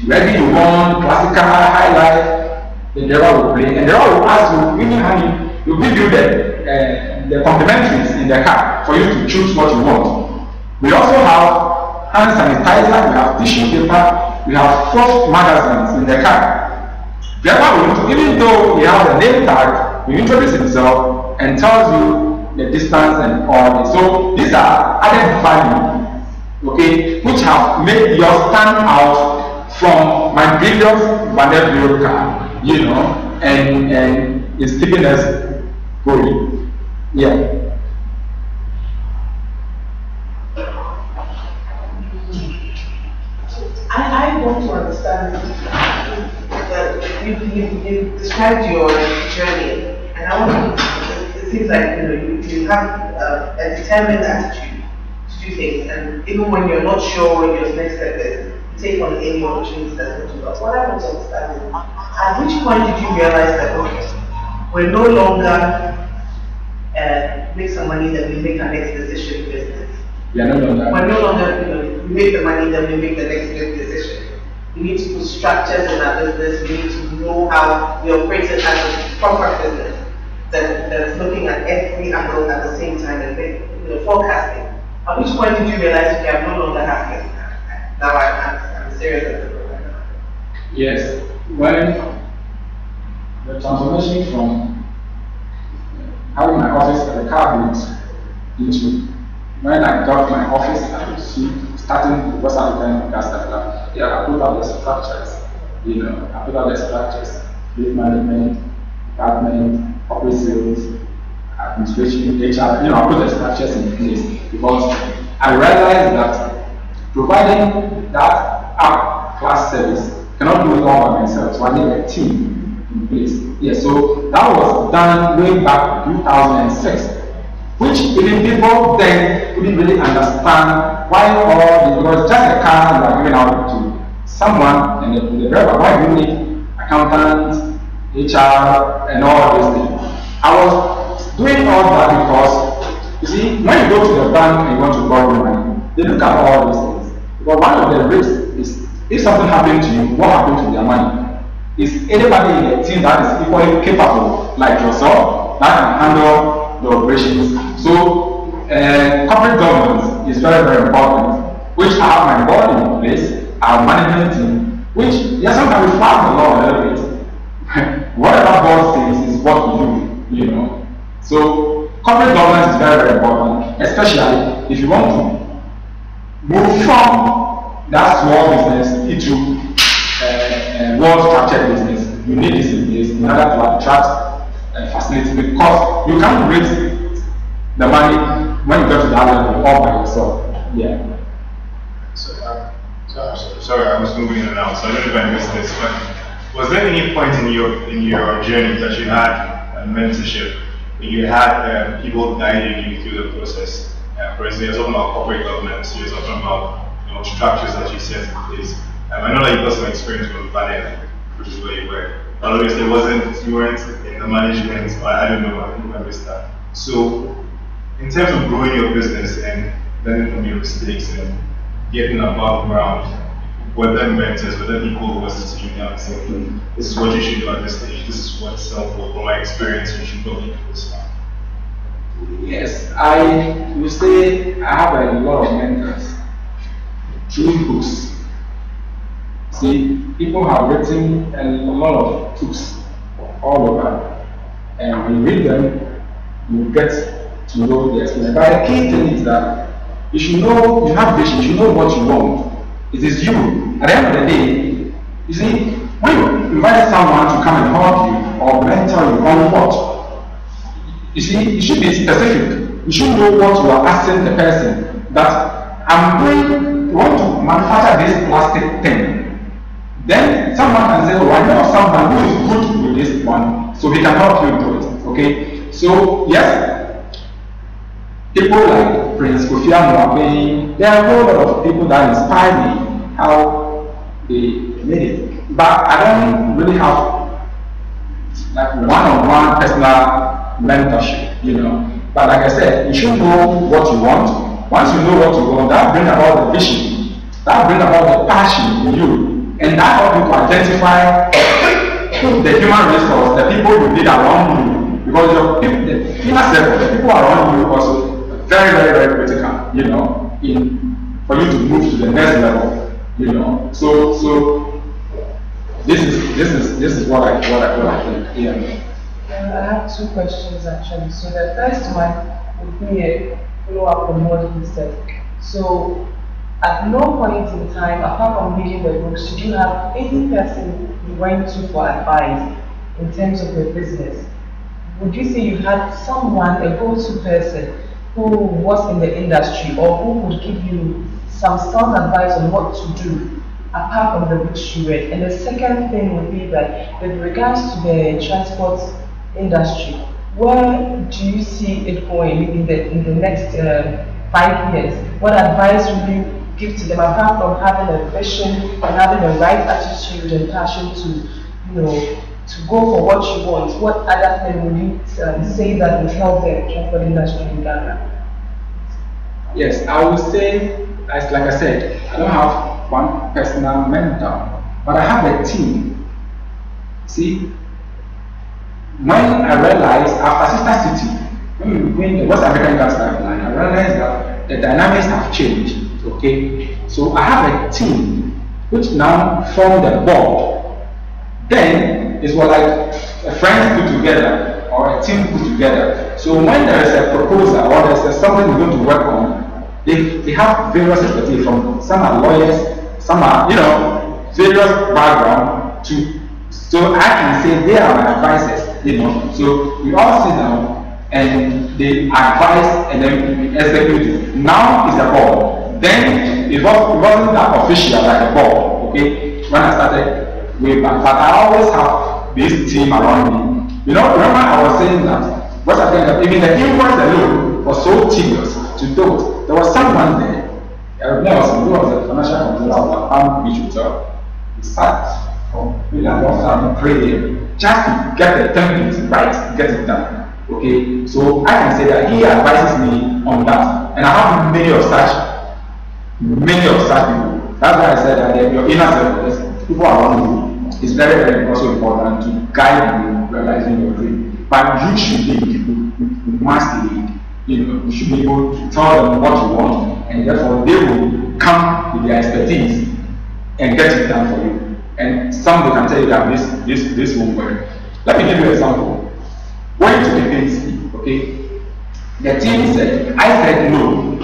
whether you want classical, high life, the driver will play, and the driver will ask you, me honey, will give you the, uh, the complementaries in the car for you to choose what you want. We also have hand sanitizer, we have tissue paper, we have first magazines in the car. Will, even though he has the name tag, he introduce himself and tells you the distance and all this. So these are added value, okay, which have made your stand out from my previous Vanderbilt car you know, and and it's keeping us going. Yeah. I, I want to understand that you, you, you described your journey, and I want to, it, seems like you know you, you have uh, a determined attitude to do things, and even when you're not sure what your next step is, you take on any opportunity that's going to what I want to understand is at which point did you realize that, okay, we're no longer uh, make some money, then we make our next decision in business? Yeah, no longer. We're no longer, you know, we make the money, then we make the next decision. We need to put structures in our business. We need to know how we operate it as a proper business that, that's looking at every angle at the same time and you know, forecasting. At which point did you realize, okay, I'm no longer happy? Now I'm, I'm serious. Yes when the transformation from uh, having my office at the cabinet into when I got my office at the suit, starting with West African Gas Capital, yeah, I put out the structures, you know, I put out the structures, fleet management, department, corporate sales, administration, HR, you know, I put the structures in place because I realized that providing that app class service cannot do it all by myself, so I need a team in place. Yeah, so that was done way back 2006, which even people then couldn't really understand why all because just a car you are giving out to someone and the, the driver, why do you need accountants, HR, and all those things. I was doing all that because, you see, when you go to the bank and you want to borrow money, they look at all these things. But one of the risks is if something happened to you, what happened to their money? Is anybody in the team that is equally capable, like yourself, that can handle the operations? So, uh, corporate governance is very, very important, which I have my board in place, our management team, which, yes, sometimes we flag the law a little bit. Whatever board says is what we do, you know. So, corporate governance is very, very important, especially if you want to move from that small business into uh, uh, well-structured business. You need this in place in order to attract and facilitate because you can't raise the money when you get to that level all by yourself. Yeah. So, uh, so, sorry, I was moving in and out, so I don't know if I missed this, but was there any point in your in your journey that you had a mentorship, you had uh, people guiding you through the process? Uh, for instance, you're talking about corporate governance, you're talking about you know, structures that you set in place. Um, I know that you've got some experience with Valet, which is where you were. But obviously, it wasn't you weren't in the management. I don't know. I think I missed that. So, in terms of growing your business and learning from your mistakes and getting above ground, were there mentors, were there people who were sitting you down and saying, this is what you should do at this stage, this is what's from my experience, you should probably do this? Yes, I would say I have a lot of mentors through books. See, people have written a lot of books all over, and when you read them, you get to know the experience. But the key thing is that you should know, you have vision, you know what you want. It is you. At the end of the day, you see, when you invite someone to come and help you or mentor you on what, you see, you should be specific. You should know what you are asking the person. That I'm going want to manufacture this plastic thing. Then someone can say, Oh, I know someone who is good with this one, so he can help you do it. Okay? So yes, people like Prince Kofi Amoabeng, there are a whole lot of people that inspire me how they made it. But I don't really have like one-on-one personal mentorship, you know. But like I said, you should know what you want. Once you know what you want, that brings about the vision, that brings about the passion in you, and that helps you to identify the human resource, the people you need around you, because your the inner circle, the people around you also very, very, very critical, you know, in for you to move to the next level, you know. So, so this is this is this is what I what I what I think. Yeah. I have two questions actually. So the first one would be a follow up on what you said. So at no point in time, apart from reading the books, did you have any person you went to for advice in terms of your business? Would you say you had someone, a go-to person, who was in the industry or who would give you some sound advice on what to do apart from the books you read? And the second thing would be that with regards to the transport industry, where do you see it going in the in the next uh, five years? What advice would you give to them apart from having a vision and having the right attitude and passion to, you know, to go for what you want? What other thing would you um, say that would help the transport industry in Ghana? Yes, I would say, as like I said, I don't have one personal mentor, but I have a team. See, when I realized after Sister City, when we the West African Gas Pipeline, I realized that the dynamics have changed. Okay, so I have a team which now form the board. Then it's what like a friend put together or a team put together. So when there is a proposal or there's something we're going to work on, they, they have various expertise from some are lawyers, some are you know various background to so I can say they are my advisors, you know. So we all sit down and they advise and then we execute. Now is the board. Then it, was, it wasn't that official like a board, okay? When I started way back, but I always have this team around me. You know, remember I was saying that what I think even the invoice alone was so tedious to do. There was someone there, uh, Nelson, who was a financial controller of Palm Beach Hotel. He sat for maybe an hour praying just to get the template right, get it done. Okay, so I can say that he advises me on that, and I have many of such, of such people. That's why I said that your inner circle, people around you, is very, very also important to guide you in realizing your dream. But you should lead, you must lead. You know, you should be able to tell them what you want, and therefore they will come with their expertise and get it done for you. And some they can tell you that this this this won't work. Let me give you an example. When to the PNC, okay, the team said, I said no,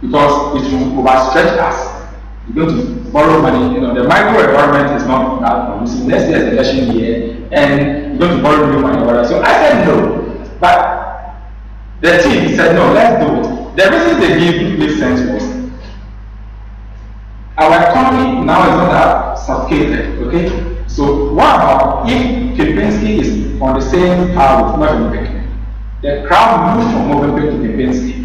because it will overstretch us. We're going to borrow money, you know, the micro environment is not that conducive. Next year's election year, and you're going to borrow new money. So I said no. But the team said no, let's do it. The reason they gave make sense was our economy now is not that suffocated, okay? So what about if Kempinski is on the same par with Movenpick? The crowd moved from Movenpick to Kempinski.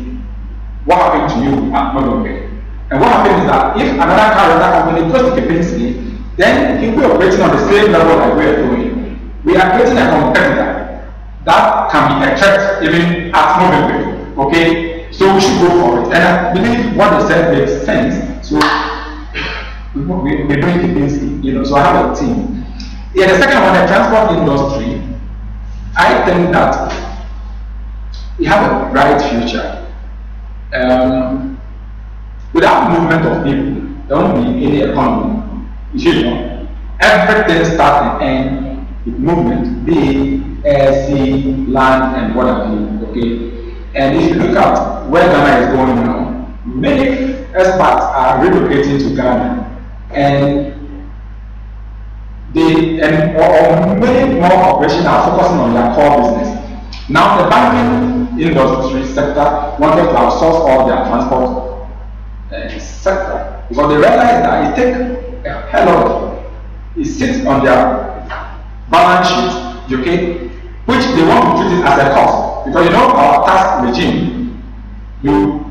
What happened to you at Movenpick? And what happens is that if another car rental company goes to Kempinski, then he will be operating on the same level that we are doing. We are creating a competitor that can be a even at Mobile. Okay? So we should go for it. And I believe what they said makes sense. So we, we, we're doing Kempinski, you know, so I have a team. Yeah, the second one, the transport industry, I think that we have a bright future. Um, without movement of people, there won't be any economy. You know, everything starts and ends with movement, be air, sea, land, and whatever. Okay, and if you look at where Ghana is going now, many experts are relocating to Ghana, and they and or, or many more corporations are focusing on their core business. Now the banking industry sector wanted to outsource all their transport uh, sector. Because they realized that it take a hell of it sits on their balance sheet, okay, which they want to treat it as a cost. Because you know our tax regime, you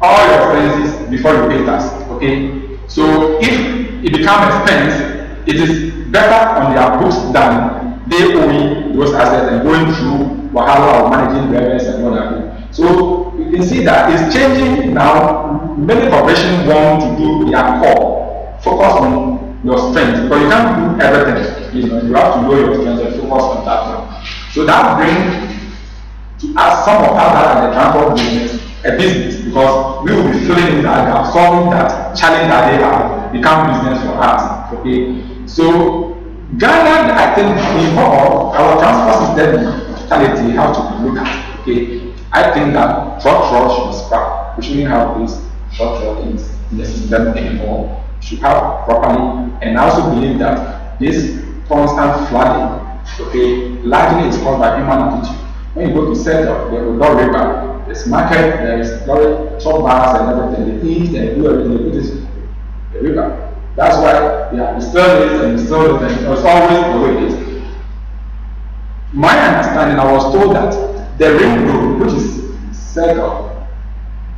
all your expenses before you pay tax, okay. So if it becomes expense, it is better on their books than they owing those assets and going through wahala of managing revenues and what have you. So you can see that it's changing now. Many corporations want to do their core, focus on your strength, but you can't do everything. You know, you have to know your strength and focus on that one. So that brings to us some of us that in the transport business a business because we will be filling in that gap, solving that challenge that they have, become business for us. Okay, so Ghana, I think, in all our transport system how to look at Okay, I think that roll should be scrapped. We shouldn't have this short roll in, the system anymore. We should have properly, and I also believe that this constant flooding, okay, largely is caused by human attitude. When you go to there is no river, there's market, there is very short bars and everything. They eat and do everything. They put this the river. That's why yeah, the still is and the still is, and it's always the way it is my understanding, I was told that the ring road, which is circle,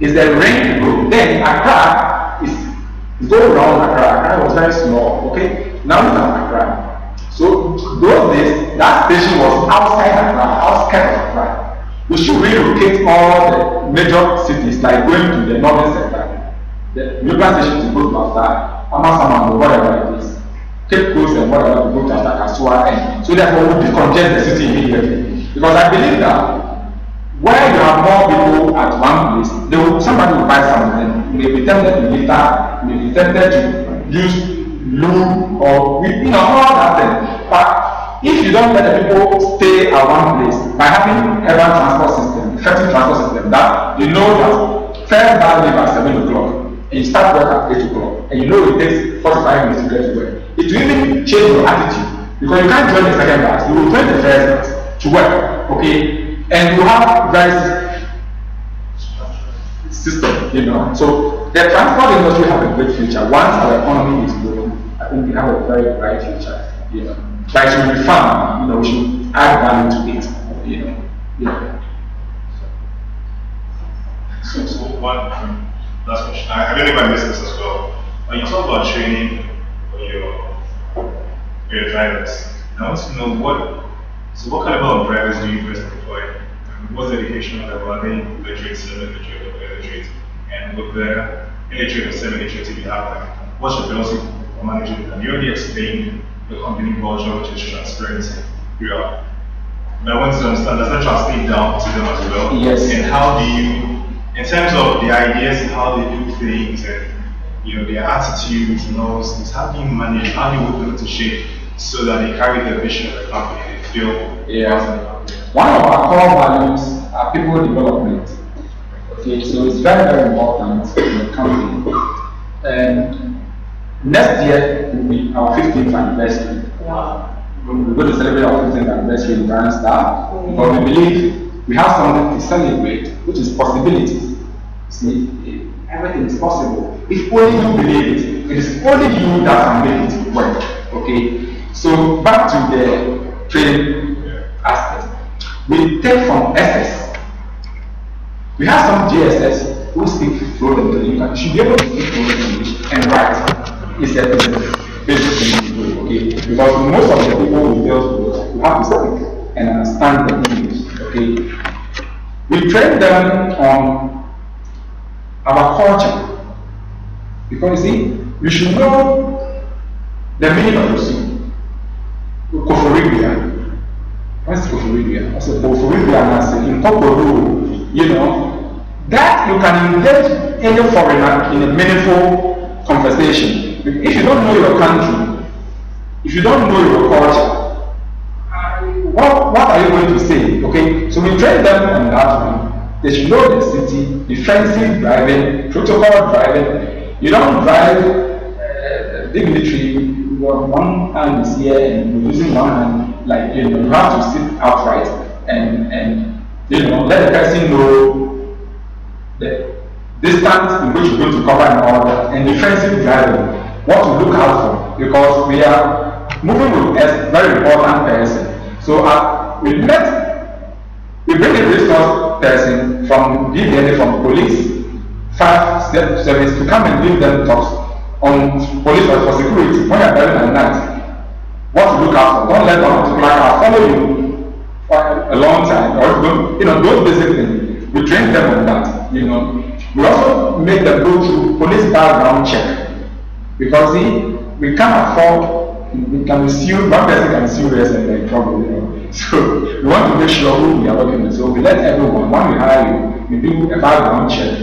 is the ring road. Then Accra is go around Accra. Accra was very small. Okay, now look at Accra. So those days, that station was outside Accra, outskirts of Accra. We should relocate all the major cities, like going to the northern sector, the nuclear station to go to After, Amasaman, whatever it is. Cape Coast and whatever to go to Atakasua and so therefore we decongest the city immediately. Because I believe that where you have more people at one place, they will, somebody will buy something, may be tempted to litter, may be tempted to use lube or you know all that thing. But if you don't let the people stay at one place by having urban transport system, effective transport system, that you know that first bus leave at seven o'clock and you start work at eight o'clock and you know it takes forty-five minutes to get to work it will even change your attitude. Because you can't join the second class. You will join the first class. To work okay? And you have very system you know. So the transport industry have a great future. Once our economy is growing i think we have a very bright future you know. But should be fun you know. We should add value to it you know. Yeah. So, so one um, last question. I, I don't know if I missed this as well. When you talk about training for your your drivers, I want to know what so what caliber of drivers do you first employ? What's the educational level? Are they literate, semi-literate, or illiterate? And with the illiterate or semi-literate you have them, what's your philosophy for managing them? You already explained the company culture, which is transparency throughout. But I want to understand, does that translate down to them as well? Yes. And how do you, in terms of the ideas and how they do things and you know their attitudes and all those things, how do you manage, how do you work them to shape so that they carry the vision of the company and feel Yeah. One of our core values are people development. Okay, so it's very, very important in the company. And next year will be our 15th anniversary. Wow. We're going to celebrate our 15th anniversary in Grand Star mm. because we believe we have something to celebrate, which is possibilities. See, everything is possible. If only you believe it, it is only you that can make it work. Okay, so back to the training aspect. We take from SS. We have some GSS who speak fluent you can should be able to speak fluent English and write. It's a, basic do, okay? Because most of the people we deal with, you have to speak and understand the English, okay? We train them on our culture. Because you see, you should know the meaning of Osu. Koforidua. What's Koforidua? What's a Koforidua? I say, in Kokoru, you know, that you can engage any foreigner in a meaningful conversation. If you don't know your country, if you don't know your culture, what, what are you going to say? Okay, so we train them on that one. They should know the city, defensive driving, protocol driving. You don't drive uh, dignitary, one hand is here and you're using one hand, like, you know, you have to sit upright and, and you know, let the person know the distance in which you're going to cover and all that, and defensive driving, what to look out for, because we are moving with a very important person. So uh, we let, we bring a resource person from BDN, from police, five step service to come and give them talks on police or for security when you're driving at night. What to look out for. Don't let one particular car follow you for a long time. Or you know, those basic things. We train them on that, you know. We also make them go through police background check. Because see, we can't afford we can sue, one person can sue us and then trouble, you know. So we want to make sure who we are working with. So we let everyone, when we hire you, we do a background check.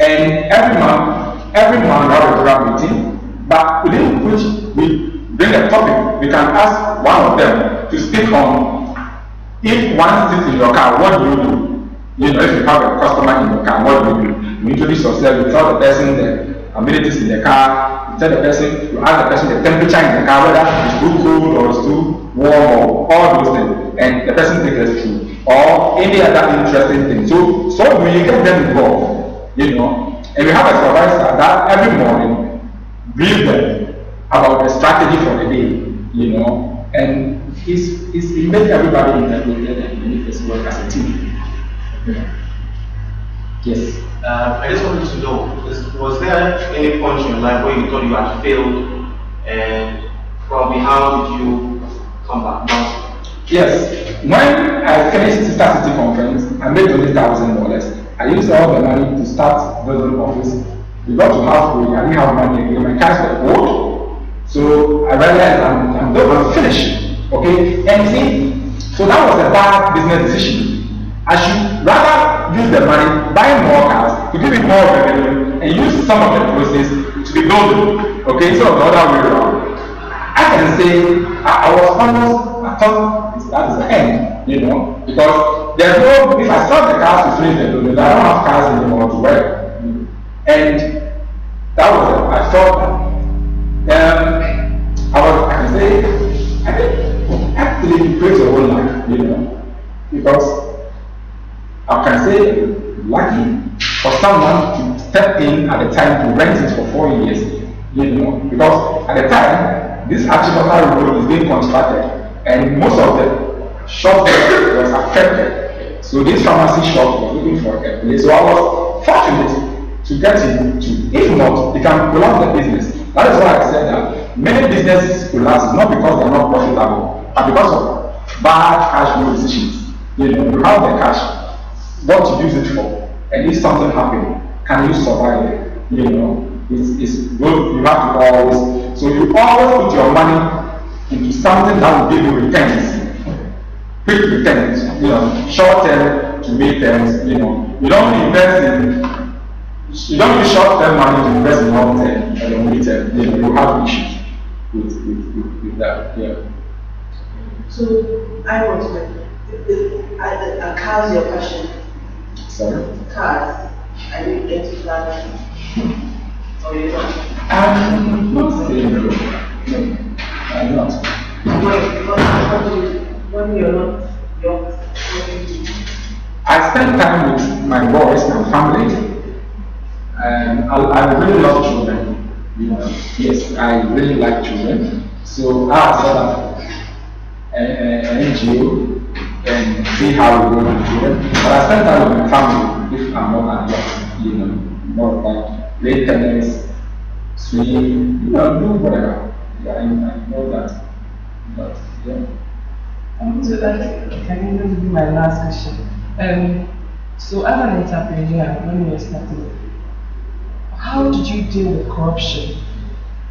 And every month, every month we have a program meeting, but within which we bring a topic, we can ask one of them to speak on if one sits in your car, what do you do? You know, if you have a customer in your car, what do you do? You introduce yourself, you tell the person the amenities in the car, tell the person, you ask the person the temperature in the car, whether it's too cold or it's too warm or all those things, and the person takes us through. Or any other interesting thing. So, so we get them involved, you know. And we have a supervisor that every morning brief them about the strategy for the day, you know. And it's, it's, it makes everybody integrated and us work as a team. Yes. Uh, I just wanted to know, was, was there any point in your life where you thought you had failed, and probably how did you come back now? Yes. When I finished Star City Conference, I made twenty thousand dollars. I used all the money to start building office. We got to halfway, I didn't have money again. My cars were old. So I realized I'm, I'm done, finished. Okay? And see, so that was a bad business decision. I should rather use the money, buy more cars, to give it more revenue, and use some of the process to be building. Okay, so the other way around. I can say I, I was almost, I thought that is the end, you know, because there's no, if I sell the cars to finish the building, I don't have cars anymore to work. And that was it. I thought um, I was, I can say, I think actually you create your own life, you know, because I can say lucky for someone to step in at the time to rent it for four years, you know, because at the time this Achimota road is being constructed and most of the shops was affected. So this pharmacy shop was looking for a place. So I was fortunate to get into. If not, it can collapse the business. That is why I said that many businesses collapse not because they're not profitable, but because of bad cash flow decisions. You know, you have the cash, what to use it for. And if something happens, can you survive it? You know, it's, it's good. You have to always, so you always put your money into something that will give you returns. Quick returns, you know, short term to mid terms, you know. You don't invest in, you don't use short term money to invest in long term and mid term. You know, you have issues with, with, with, with that, yeah. So I want to, uh, uh, uh, your question. Sorry? Cars, are you into planning? Or you don't? I'm not do you, when you're not, young? I spend time with my boys, my family, and I, I really love children. You know, yes, I really like children. So I set up an NGO and see how we grow with children. But I spend time with my family if I'm not at work, you know. more like play tennis, swim, you know, do whatever. Yeah, I, I know that. But yeah. Um, so that can even be my last question. Um, so as an entrepreneur, when you were starting, how did you deal with corruption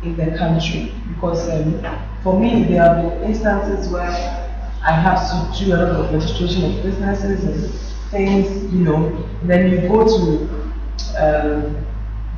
in the country? Because um, for me, there have been instances where I have to do a lot of registration of businesses and things, you know, then you go to um,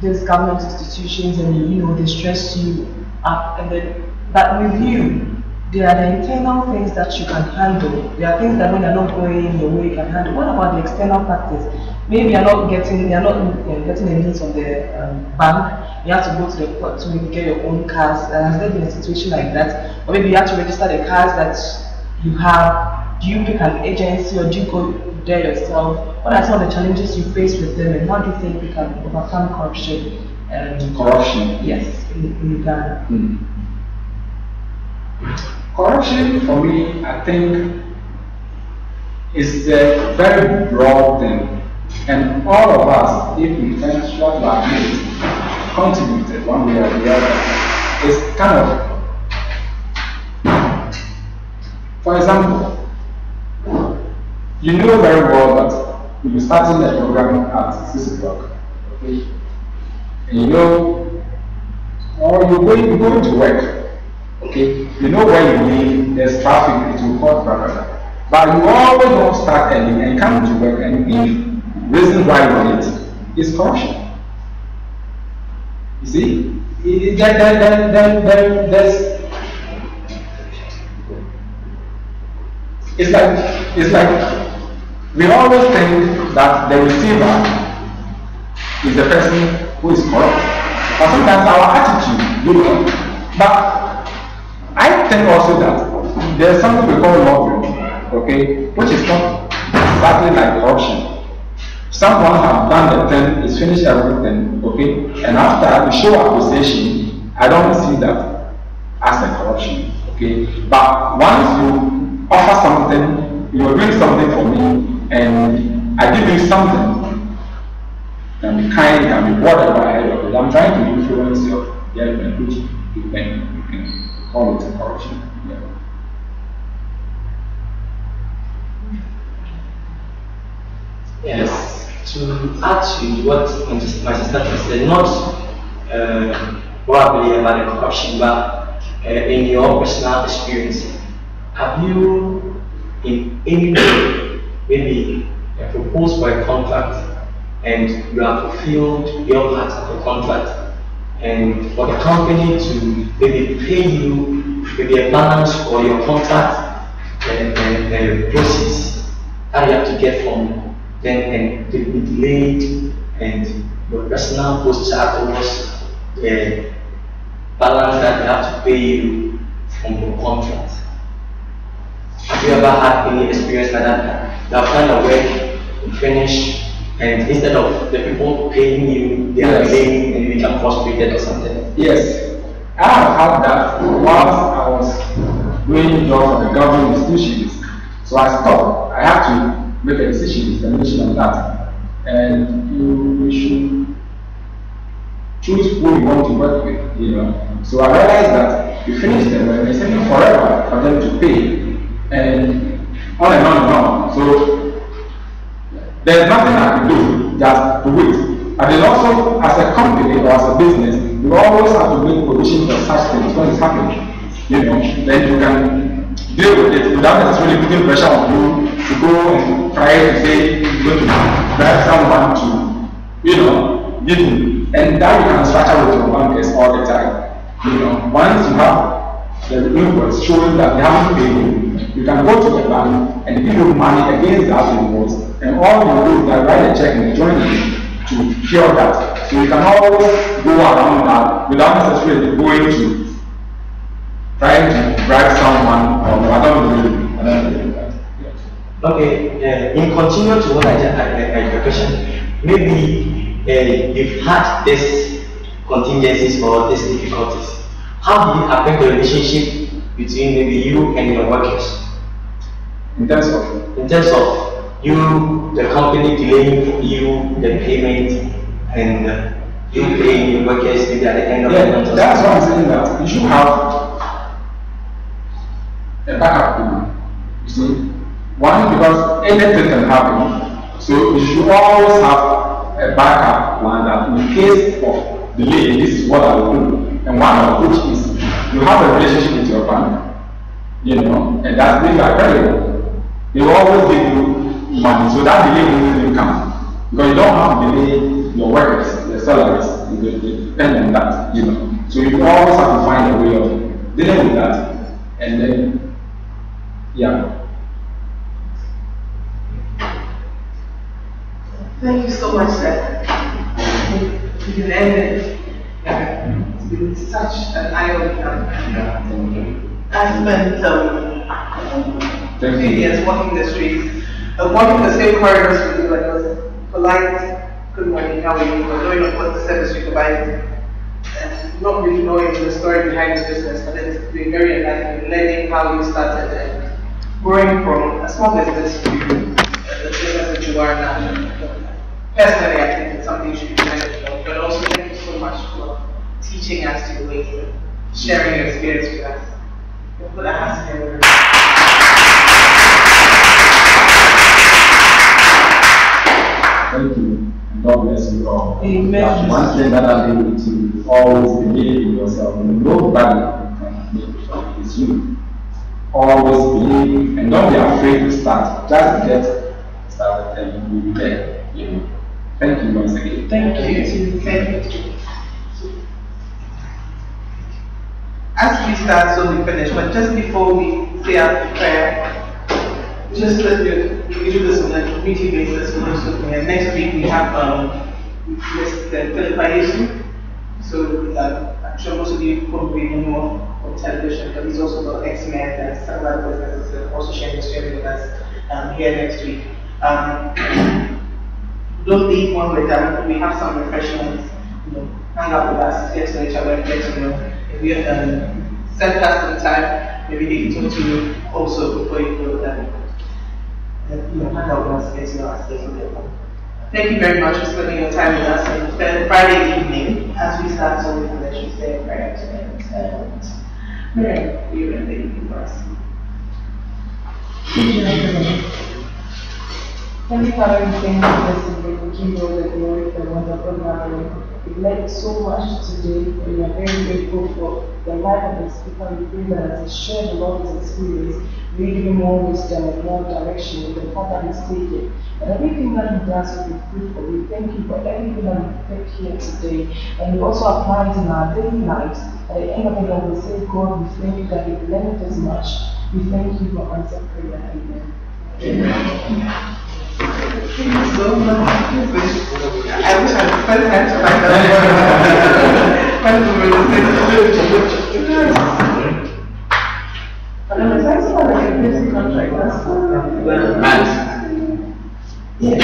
these government institutions and you, know, they stress you up and then, but with you, there are the internal things that you can handle. There are things that when they're not going your way, you can handle. What about the external factors? Maybe you're not getting, you're not you know, getting the needs from the um, bank. You have to go to the court to maybe get your own cars. Uh, has there been a situation like that? Or maybe you have to register the cars that you have. Do you pick an agency or do you go there yourself? What are some of the challenges you face with them, and how do you think we can overcome corruption? Um, Corruption. yes, in, in Ghana. Hmm. Corruption for me, I think, is a very broad thing. And all of us, if we intentionally admit, contributed one way or the other, it's kind of, for example, you know very well that you'll be starting a program at 6 o'clock, okay? And you know, or you're going, you're going to work, okay? You know where you live, there's traffic, it will cause blah, But you always don't start early and come to work, and the reason why you're late is corruption. You see? It, it, there, there, there, there, there's, it's like, it's like, we always think that the receiver is the person who is corrupt. But sometimes our attitude, you know, but I think also that there's something we call lobbying, okay, which is not exactly like corruption. Someone has done the thing, is finished everything, okay, and after we show appreciation, I don't see that as a corruption, okay. But once you offer something, you are doing something for me, and I give you something, can be kind, can be ahead of it. I'm trying to influence your judgment, which you can, you can call it corruption. Yeah. Yes. To add to what my sister said, not uh, probably about the corruption, but uh, in your personal experience, have you in any way uh, for a contract and you have fulfilled your part of the contract and for the company to maybe pay you maybe a balance for your contract and, and proceeds that you have to get from then and they be delayed and your personal post towards the balance that they have to pay you from your contract. Have you ever had any experience like that? Have done the work, you finish, and instead of the people paying you, they are paying and you become frustrated or something? Yes, I have had that whilst I was doing jobs for the government institutions. So I stopped. I had to make a decision, determination on that. And you, you should choose who you want to work with, you know. So I realized that you finish them and they it's taking forever for them to pay. And on and on and on. So there's nothing I can do just to wait. And then also, as a company or as a business, you always have to make provision for such things when it's happening. You know, then you can deal with it without necessarily putting pressure on you to go and try to say you're going to drive someone to, you know, give you. And that you can structure with your bankers all the time. You know, once you have the invoice showing that they haven't paid you, you can go to the bank and give you money against that invoice, and all you do is that write a check and join it to cure that. So you can always go around that without necessarily going to trying to bribe someone or I don't. Okay, uh, in continue to what I just I, I question, maybe uh, you've had this contingencies or these difficulties. How did it affect the relationship between maybe you and your workers? In terms of In terms of you, the company delaying you the payment, and uh, you pay your workers maybe at the end of the month. that's why I'm saying that you should have a backup plan. You see, one because anything can happen, so you should always have a backup plan that in case of delay, this is what I will do. And one of which is you have a relationship with your bank, you know, and that they are credible. They will always give you money, so that delay will even come. Because you don't have to delay your workers, their salaries, they depend on that, you know. So you always have to find a way of dealing with that. And then, yeah. Thank you so much, sir. We can end it. It's been such an eye-opener. I spent, um, you. years walking the streets, uh, walking the same corridors with you, and it was polite, good morning, how are you, but knowing what the service you provide, and not really knowing the story behind the business, but it's been very enlightening, learning how you started and growing from a small business to uh, the business that you are now. Personally, I think it's something you should be mindful of, but also thank you so much teaching us your ways and sharing your experience with us. We'll put our hands together. Thank you. And God bless you all. Amen. That's one thing that I've been to always believe in yourself. Nobody can make it. It's you. Always believe and don't be afraid to start. Just get started and you'll be there. You. Thank you once again. Thank you. Thank you. As we start, so we finish, but just before we say our prayer, just let me, we do this on a weekly basis, also, uh, next week we have, um, Mr. Philip Ayesu. So, uh, I'm sure most of you probably know on television, but he's also got X-Men and some other businesses, uh, also sharing his story with us, um, here next week. Um, don't leave when we're done. We have some refreshments. You know, hang out with us, get to know each other, get to know. We um, set us some time, maybe they talk to you also before you go. Uh, you know, get to to. Thank you very much for spending your time with us on Friday evening as we start we can let you prayer tonight. And Mary, you and the evening for us. Heavenly Father, we thank you for this. We give you all the glory for the wonderful gathering. Learned so much today, and we are very grateful for the life of the speaker. We pray that as he shared a lot of his experience, we more wisdom and more direction in the path that he's taking. And everything that he does will be fruitful. We thank you for everything that we take here today, and we also apply it in our daily lives. At the end of it all, we say, God, we thank you that you've learned this much. We thank you for answering prayer. Amen. You so much. I wish I had spent time to find out. Find the real estate. And I'm excited about the university contract, that's good. Yeah.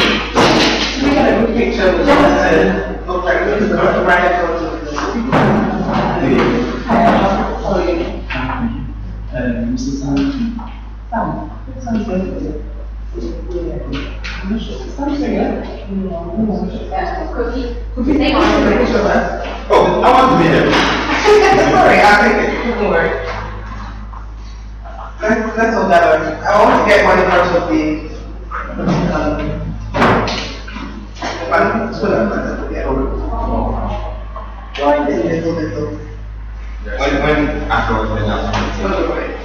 We got a good picture of the, uh, of like, this is the right approach of the. Hi, how are you? Um, Mrs. Sam, Sam, that sounds good. Yeah. I'm not sure. Sam, say it. No, no. Cookie. Could you take a picture of us? Oh, I want to be there. Sorry, I'll take it, don't worry. Let's, let's hold that on. I want to get one in front of the, um, the bank, so that, yeah. Join the little, little. When, when afterwards, then after. Don't worry.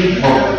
Big